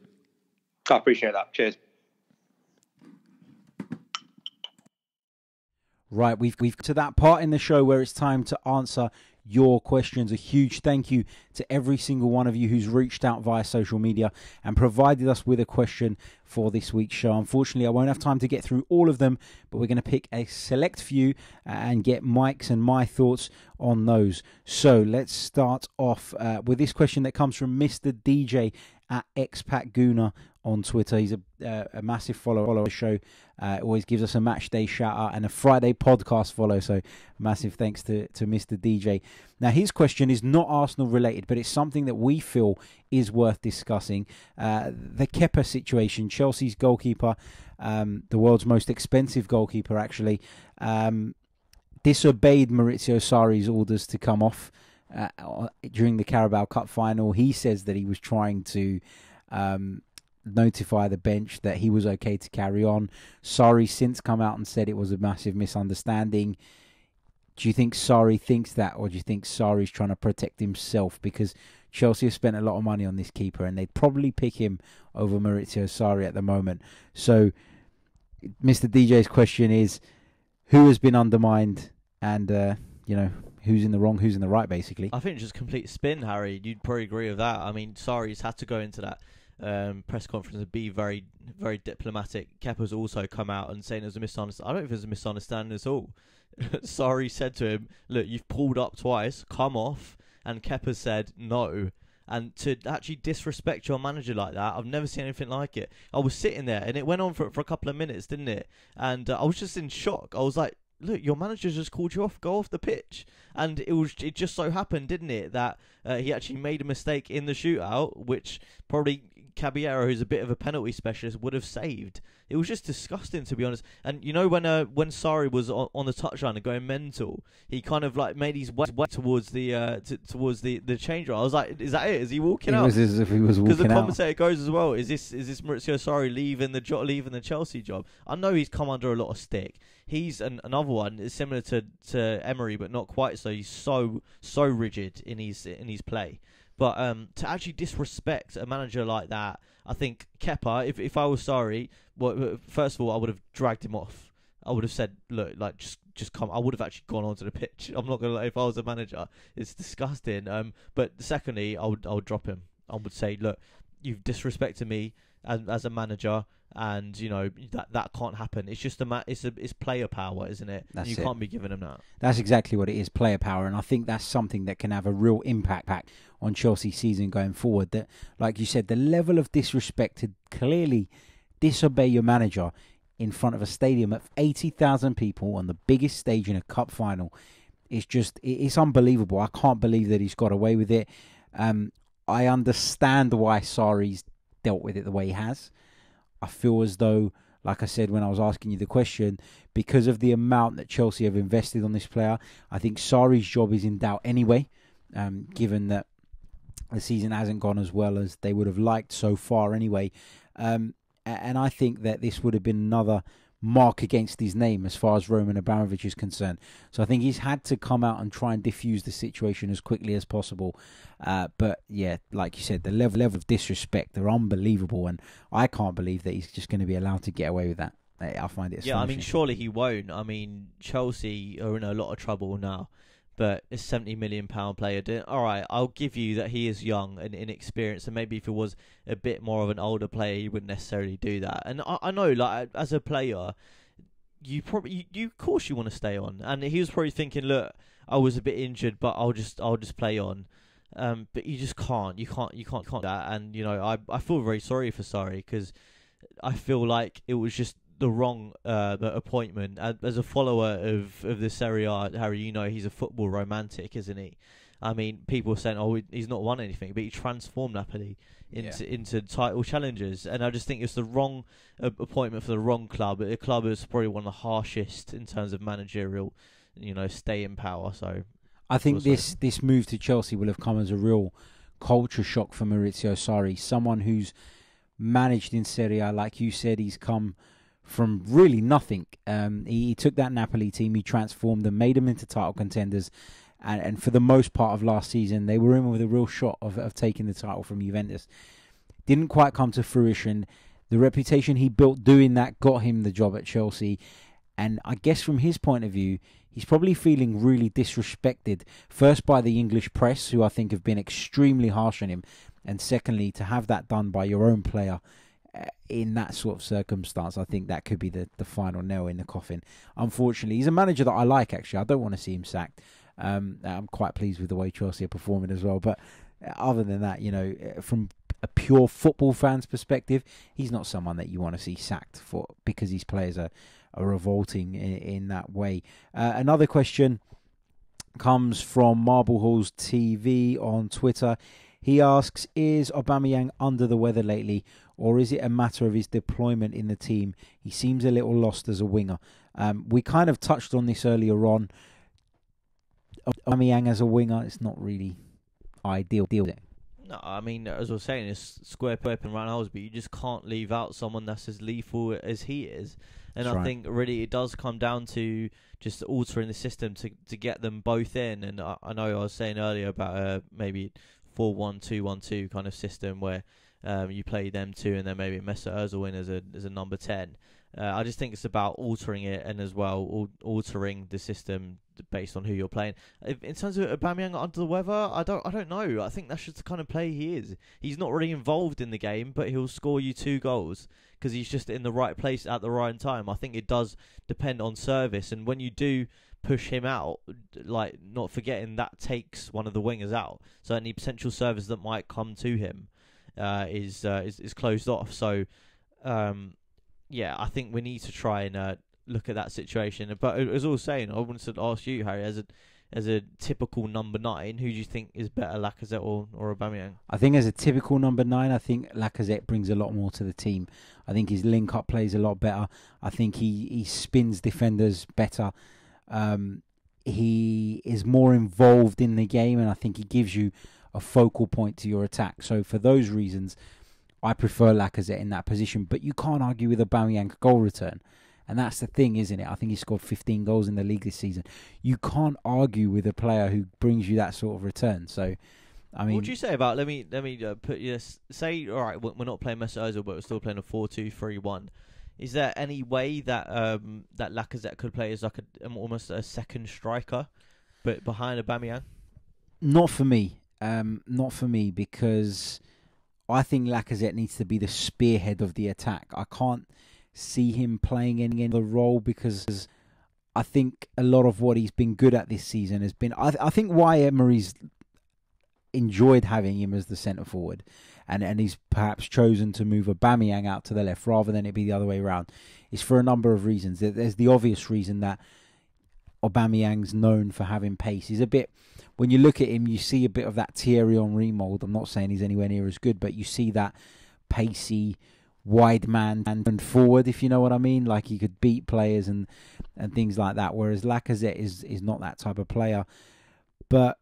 I appreciate that. Cheers. Right, we've we've to that part in the show where it's time to answer your questions. A huge thank you to every single one of you who's reached out via social media and provided us with a question for this week's show. Unfortunately, I won't have time to get through all of them, but we're going to pick a select few and get Mike's and my thoughts on those. So let's start off uh, with this question that comes from Mr. DJ at Expat Gooner on Twitter. He's a, uh, a massive follower the show. Uh, always gives us a match day shout out and a Friday podcast follow. So massive thanks to, to Mr. DJ. Now, his question is not Arsenal related, but it's something that we feel is worth discussing. Uh, the Kepa situation, Chelsea's goalkeeper, um, the world's most expensive goalkeeper, actually, um, disobeyed Maurizio Sarri's orders to come off. Uh, during the Carabao Cup final, he says that he was trying to um, notify the bench that he was okay to carry on. Sarri since come out and said it was a massive misunderstanding. Do you think Sarri thinks that, or do you think Sarri's trying to protect himself? Because Chelsea have spent a lot of money on this keeper, and they'd probably pick him over Maurizio Sarri at the moment. So, Mr. DJ's question is, who has been undermined, and uh, you know who's in the wrong, who's in the right, basically. I think it's just complete spin, Harry. You'd probably agree with that. I mean, Sarri's had to go into that um, press conference and be very, very diplomatic. Kepa's also come out and saying there's a misunderstanding. I don't think there's a misunderstanding at all. Sarri said to him, "Look, you've pulled up twice. Come off." And Kepa said no. And to actually disrespect your manager like that, I've never seen anything like it. I was sitting there, and it went on for for a couple of minutes, didn't it? And uh, I was just in shock. I was like, look, your manager just called you off, go off the pitch. And it was it just so happened, didn't it, that uh, he actually made a mistake in the shootout, which probably Caballero, who's a bit of a penalty specialist, would have saved. It was just disgusting, to be honest. And you know when uh, when Sarri was on, on the touchline and going mental, he kind of like made his way, towards the uh, t- towards the the change room. I was like, is that it? Is he walking it out? was as if he was walking Because the out. commentator goes as well. Is this is this Maurizio Sarri leaving the jo- leaving the Chelsea job? I know he's come under a lot of stick. He's an, another one is similar to to Emery, but not quite so. He's so so rigid in his in his play. But um, to actually disrespect a manager like that, I think Kepa, if if I was Sarri, well, first of all, I would have dragged him off. I would have said, look, like just just come. I would have actually gone onto the pitch. I'm not gonna. If I was a manager, it's disgusting. Um, but secondly, I would I would drop him. I would say, look, you've disrespected me as as a manager, and you know that that can't happen. It's just a ma- it's a it's player power, isn't it? That's you it. can't be giving him that. That's exactly what it is, player power, and I think that's something that can have a real impact on Chelsea's season going forward. That, like you said, the level of disrespect to clearly disobey your manager in front of a stadium of eighty thousand people on the biggest stage in a cup final is just it's unbelievable. I can't believe that he's got away with it. Um, I understand why Sarri's dealt with it the way he has. I feel as though, like I said when I was asking you the question, because of the amount that Chelsea have invested on this player, I think Sarri's job is in doubt anyway, um, given that the season hasn't gone as well as they would have liked so far anyway. Um, and I think that this would have been another mark against his name as far as Roman Abramovich is concerned. So I think he's had to come out and try and diffuse the situation as quickly as possible. Uh, but yeah, like you said, the level level of disrespect they're unbelievable, and I can't believe that he's just going to be allowed to get away with that. I find it. Yeah, I mean, surely he won't. I mean, Chelsea are in a lot of trouble now but a seventy million pound player. All right, I'll give you that he is young and inexperienced, and maybe if he was a bit more of an older player, he wouldn't necessarily do that. And I, I know, like as a player, you probably, you, you, of course, you want to stay on. And he was probably thinking, look, I was a bit injured, but I'll just, I'll just play on. Um, but you just can't, you can't, you can't, can't that. And you know, I, I feel very sorry for Sarri because I feel like it was just the wrong uh, appointment. As a follower of, of the Serie A, Harry, you know he's a football romantic, isn't he? I mean, people are saying, "Oh, he's not won anything," but he transformed Napoli into yeah. into title challengers, and I just think it's the wrong uh, appointment for the wrong club. A club is probably one of the harshest in terms of managerial, you know, stay in power. So, I think this this move to Chelsea will have come as a real culture shock for Maurizio Sarri, someone who's managed in Serie A, like you said, he's come from really nothing. Um, he, he, took that Napoli team, he transformed them, made them into title contenders, and, and, for the most part of last season, they were in with a real shot of, of taking the title from Juventus. Didn't quite come to fruition. The reputation he built doing that got him the job at Chelsea, and I guess from his point of view, he's probably feeling really disrespected. First by the English press, who I think have been extremely harsh on him, and secondly to have that done by your own player in that sort of circumstance, I think that could be the, the final nail in the coffin. Unfortunately, he's a manager that I like. Actually, I don't want to see him sacked. Um, I'm quite pleased with the way Chelsea are performing as well. But uh, other than that, you know, uh, from a pure football fan's perspective, he's not someone that you want to see sacked for because his players are, are revolting in, in that way. Uh, another question comes from Marble Halls TV on Twitter. He asks, "Is Aubameyang under the weather lately, or is it a matter of his deployment in the team? He seems a little lost as a winger. Um, we kind of touched on this earlier on. Aubameyang as a winger, it's not really ideal. Deal. No, I mean, as I was saying, it's square peg and round holes, but you just can't leave out someone that's as lethal as he is. And that's I right. think really it does come down to just altering the system to to get them both in. And I, I know I was saying earlier about uh, maybe four one two one two kind of system where um, you play them two, and then maybe Mesut Ozil in as a as a number ten. Uh, I just think it's about altering it and as well altering the system based on who you're playing. In terms of Aubameyang under the weather, I don't I don't know. I think that's just the kind of play he is. He's not really involved in the game, but he'll score you two goals because he's just in the right place at the right time. I think it does depend on service, and when you do push him out, like not forgetting that takes one of the wingers out. So any potential service that might come to him uh, is, uh, is is closed off. So, um, yeah, I think we need to try and uh, look at that situation. But as I was saying, I wanted to ask you, Harry, as a as a typical number nine, who do you think is better, Lacazette or or Aubameyang? I think as a typical number nine, I think Lacazette brings a lot more to the team. I think his link up plays a lot better. I think he he spins defenders better. Um, he is more involved in the game, and I think he gives you a focal point to your attack. So for those reasons, I prefer Lacazette in that position. But you can't argue with a Aubameyang goal return. And that's the thing, isn't it? I think he scored 15 goals in the league this season. You can't argue with a player who brings you that sort of return. So, I mean, what do you say about? Let me let me uh, put yes. Say, all right, we're not playing Mesut Ozil, but we're still playing a four-two-three-one. Is there any way that um, that Lacazette could play as like a, almost a second striker, but behind a Aubameyang? Not for me. Um, not for me because I think Lacazette needs to be the spearhead of the attack. I can't see him playing any other role because I think a lot of what he's been good at this season has been. I, I think why Emery's enjoyed having him as the centre forward, and and he's perhaps chosen to move Aubameyang out to the left rather than it be the other way around, is for a number of reasons. There's the obvious reason that Aubameyang's known for having pace. He's a bit when you look at him, you see a bit of that Thierry Henry mold. I'm not saying he's anywhere near as good, but you see that pacey, wide man and forward, if you know what I mean. Like he could beat players and and things like that. Whereas Lacazette is is not that type of player. But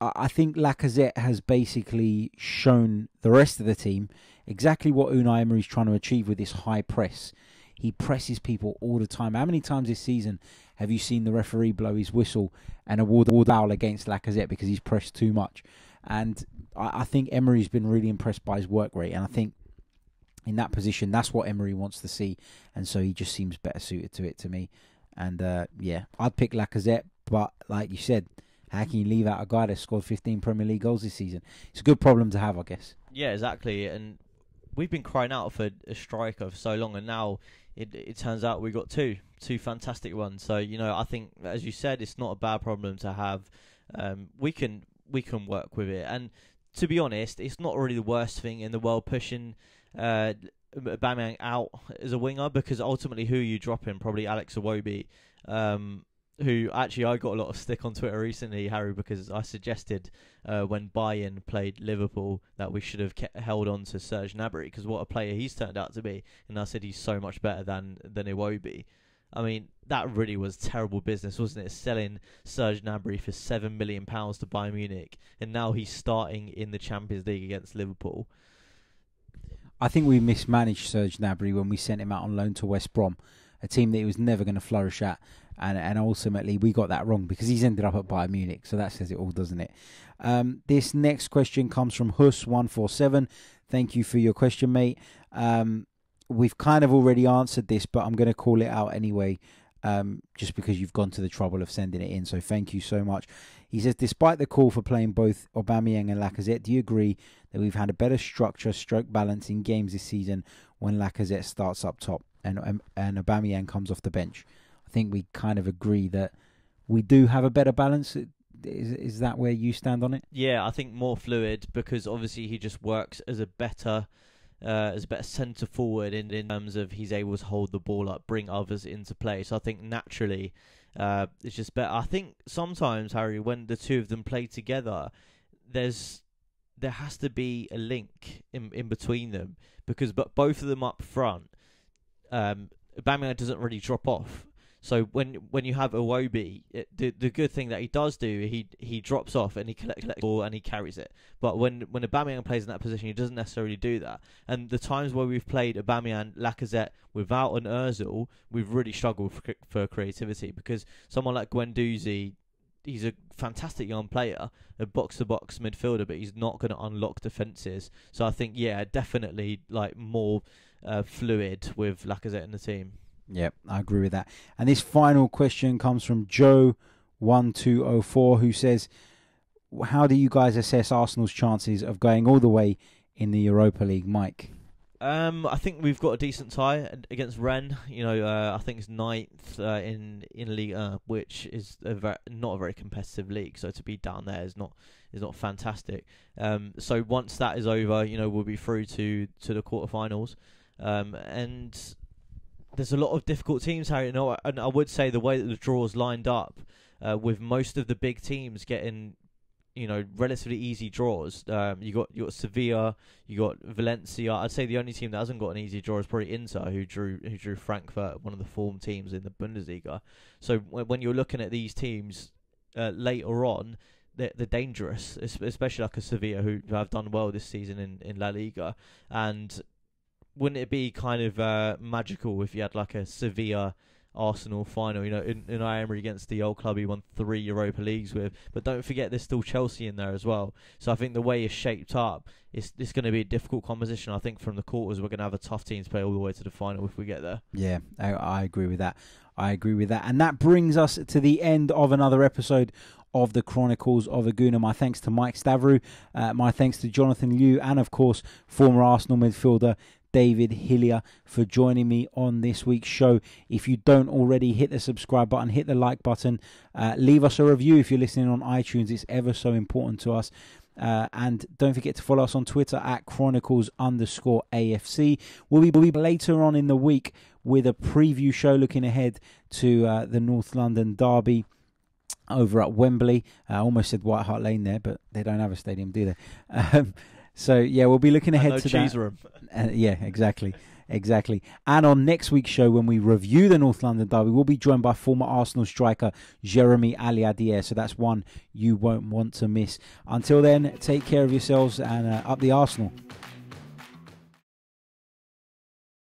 I think Lacazette has basically shown the rest of the team exactly what Unai Emery is trying to achieve with this high press. He presses people all the time. How many times this season have you seen the referee blow his whistle and award the foul against Lacazette because he's pressed too much? And I, I think Emery's been really impressed by his work rate, and I think in that position, that's what Emery wants to see, and so he just seems better suited to it to me. And uh, yeah, I'd pick Lacazette, but like you said, how can you leave out a guy that scored 15 Premier League goals this season? It's a good problem to have, I guess. Yeah, exactly. And we've been crying out for a striker for so long, and now it it turns out we got two, two fantastic ones. So you know, I think as you said, it's not a bad problem to have. Um, we can we can work with it, and to be honest, it's not really the worst thing in the world pushing uh, Aubameyang out as a winger because ultimately who you drop in probably Alex Iwobi, um, who actually I got a lot of stick on Twitter recently, Harry, because I suggested uh, when Bayern played Liverpool that we should have kept, held on to Serge Gnabry because what a player he's turned out to be, and I said he's so much better than than Iwobi. I mean, that really was terrible business, wasn't it? Selling Serge Gnabry for seven million pounds to Bayern Munich, and now he's starting in the Champions League against Liverpool. I think we mismanaged Serge Gnabry when we sent him out on loan to West Brom, a team that he was never going to flourish at, and and ultimately we got that wrong because he's ended up at Bayern Munich. So that says it all, doesn't it? Um, this next question comes from Hus one four seven. Thank you for your question, mate. Um, we've kind of already answered this, but I'm going to call it out anyway, um, just because you've gone to the trouble of sending it in. So thank you so much. He says, despite the call for playing both Aubameyang and Lacazette, do you agree that we've had a better structure, stroke balance in games this season when Lacazette starts up top and um, and Aubameyang comes off the bench? I think we kind of agree that we do have a better balance. Is is that where you stand on it? Yeah, I think more fluid because obviously he just works as a better uh, as a better centre forward in, in terms of he's able to hold the ball up, bring others into play. So I think naturally uh, it's just better. I think sometimes Harry, when the two of them play together, there's there has to be a link in in between them because but both of them up front, um, doesn't really drop off. So when when you have Iwobi, it, the the good thing that he does do, he he drops off and he collects the ball and he carries it. But when when Aubameyang plays in that position, he doesn't necessarily do that. And the times where we've played Aubameyang, Lacazette without an Özil, we've really struggled for, for creativity because someone like Guendouzi, he's a fantastic young player, a box to box midfielder, but he's not going to unlock defenses. So I think yeah, definitely like more uh, fluid with Lacazette in the team. Yep, I agree with that. And this final question comes from Joe1204, who says, How do you guys assess Arsenal's chances of going all the way in the Europa League, Mike? Um, I think we've got a decent tie against Rennes. You know, uh, I think it's ninth uh, in in League, which is a very, not a very competitive league. So to be down there is not is not fantastic. Um, so once that is over, you know, we'll be through to to the quarterfinals. Um, and there's a lot of difficult teams, Harry. You know, and I would say the way that the draws lined up, uh, with most of the big teams getting, you know, relatively easy draws. Um, you got you got Sevilla, you got Valencia. I'd say the only team that hasn't got an easy draw is probably Inter, who drew who drew Frankfurt, one of the form teams in the Bundesliga. So when you're looking at these teams uh, later on, they're, they're dangerous, especially like a Sevilla who have done well this season in, in La Liga, and wouldn't it be kind of uh, magical if you had like a Sevilla Arsenal final? You know, in, in Emery against the old club he won three Europa Leagues with. But don't forget, there's still Chelsea in there as well. So I think the way it's shaped up, it's it's going to be a difficult composition. I think from the quarters we're going to have a tough team to play all the way to the final if we get there. Yeah, I, I agree with that. I agree with that. And that brings us to the end of another episode of the Chronicles of a Gooner. My thanks to Mike Stavrou, uh, my thanks to Jonathan Liew, and of course, former Arsenal midfielder David Hillier for joining me on this week's show. If you don't already, hit the subscribe button, hit the like button, uh, leave us a review if you're listening on iTunes. It's ever so important to us. Uh, and don't forget to follow us on Twitter at Chronicles underscore AFC. We'll be, later on in the week with a preview show looking ahead to uh, the North London Derby over at Wembley. I almost said White Hart Lane there, but they don't have a stadium, do they? Um, so yeah, we'll be looking ahead no to cheese that. room. Uh, yeah, exactly. Exactly. And on next week's show, when we review the North London Derby, we'll be joined by former Arsenal striker Jérémie Aliadière. So that's one you won't want to miss. Until then, take care of yourselves and uh, up the Arsenal.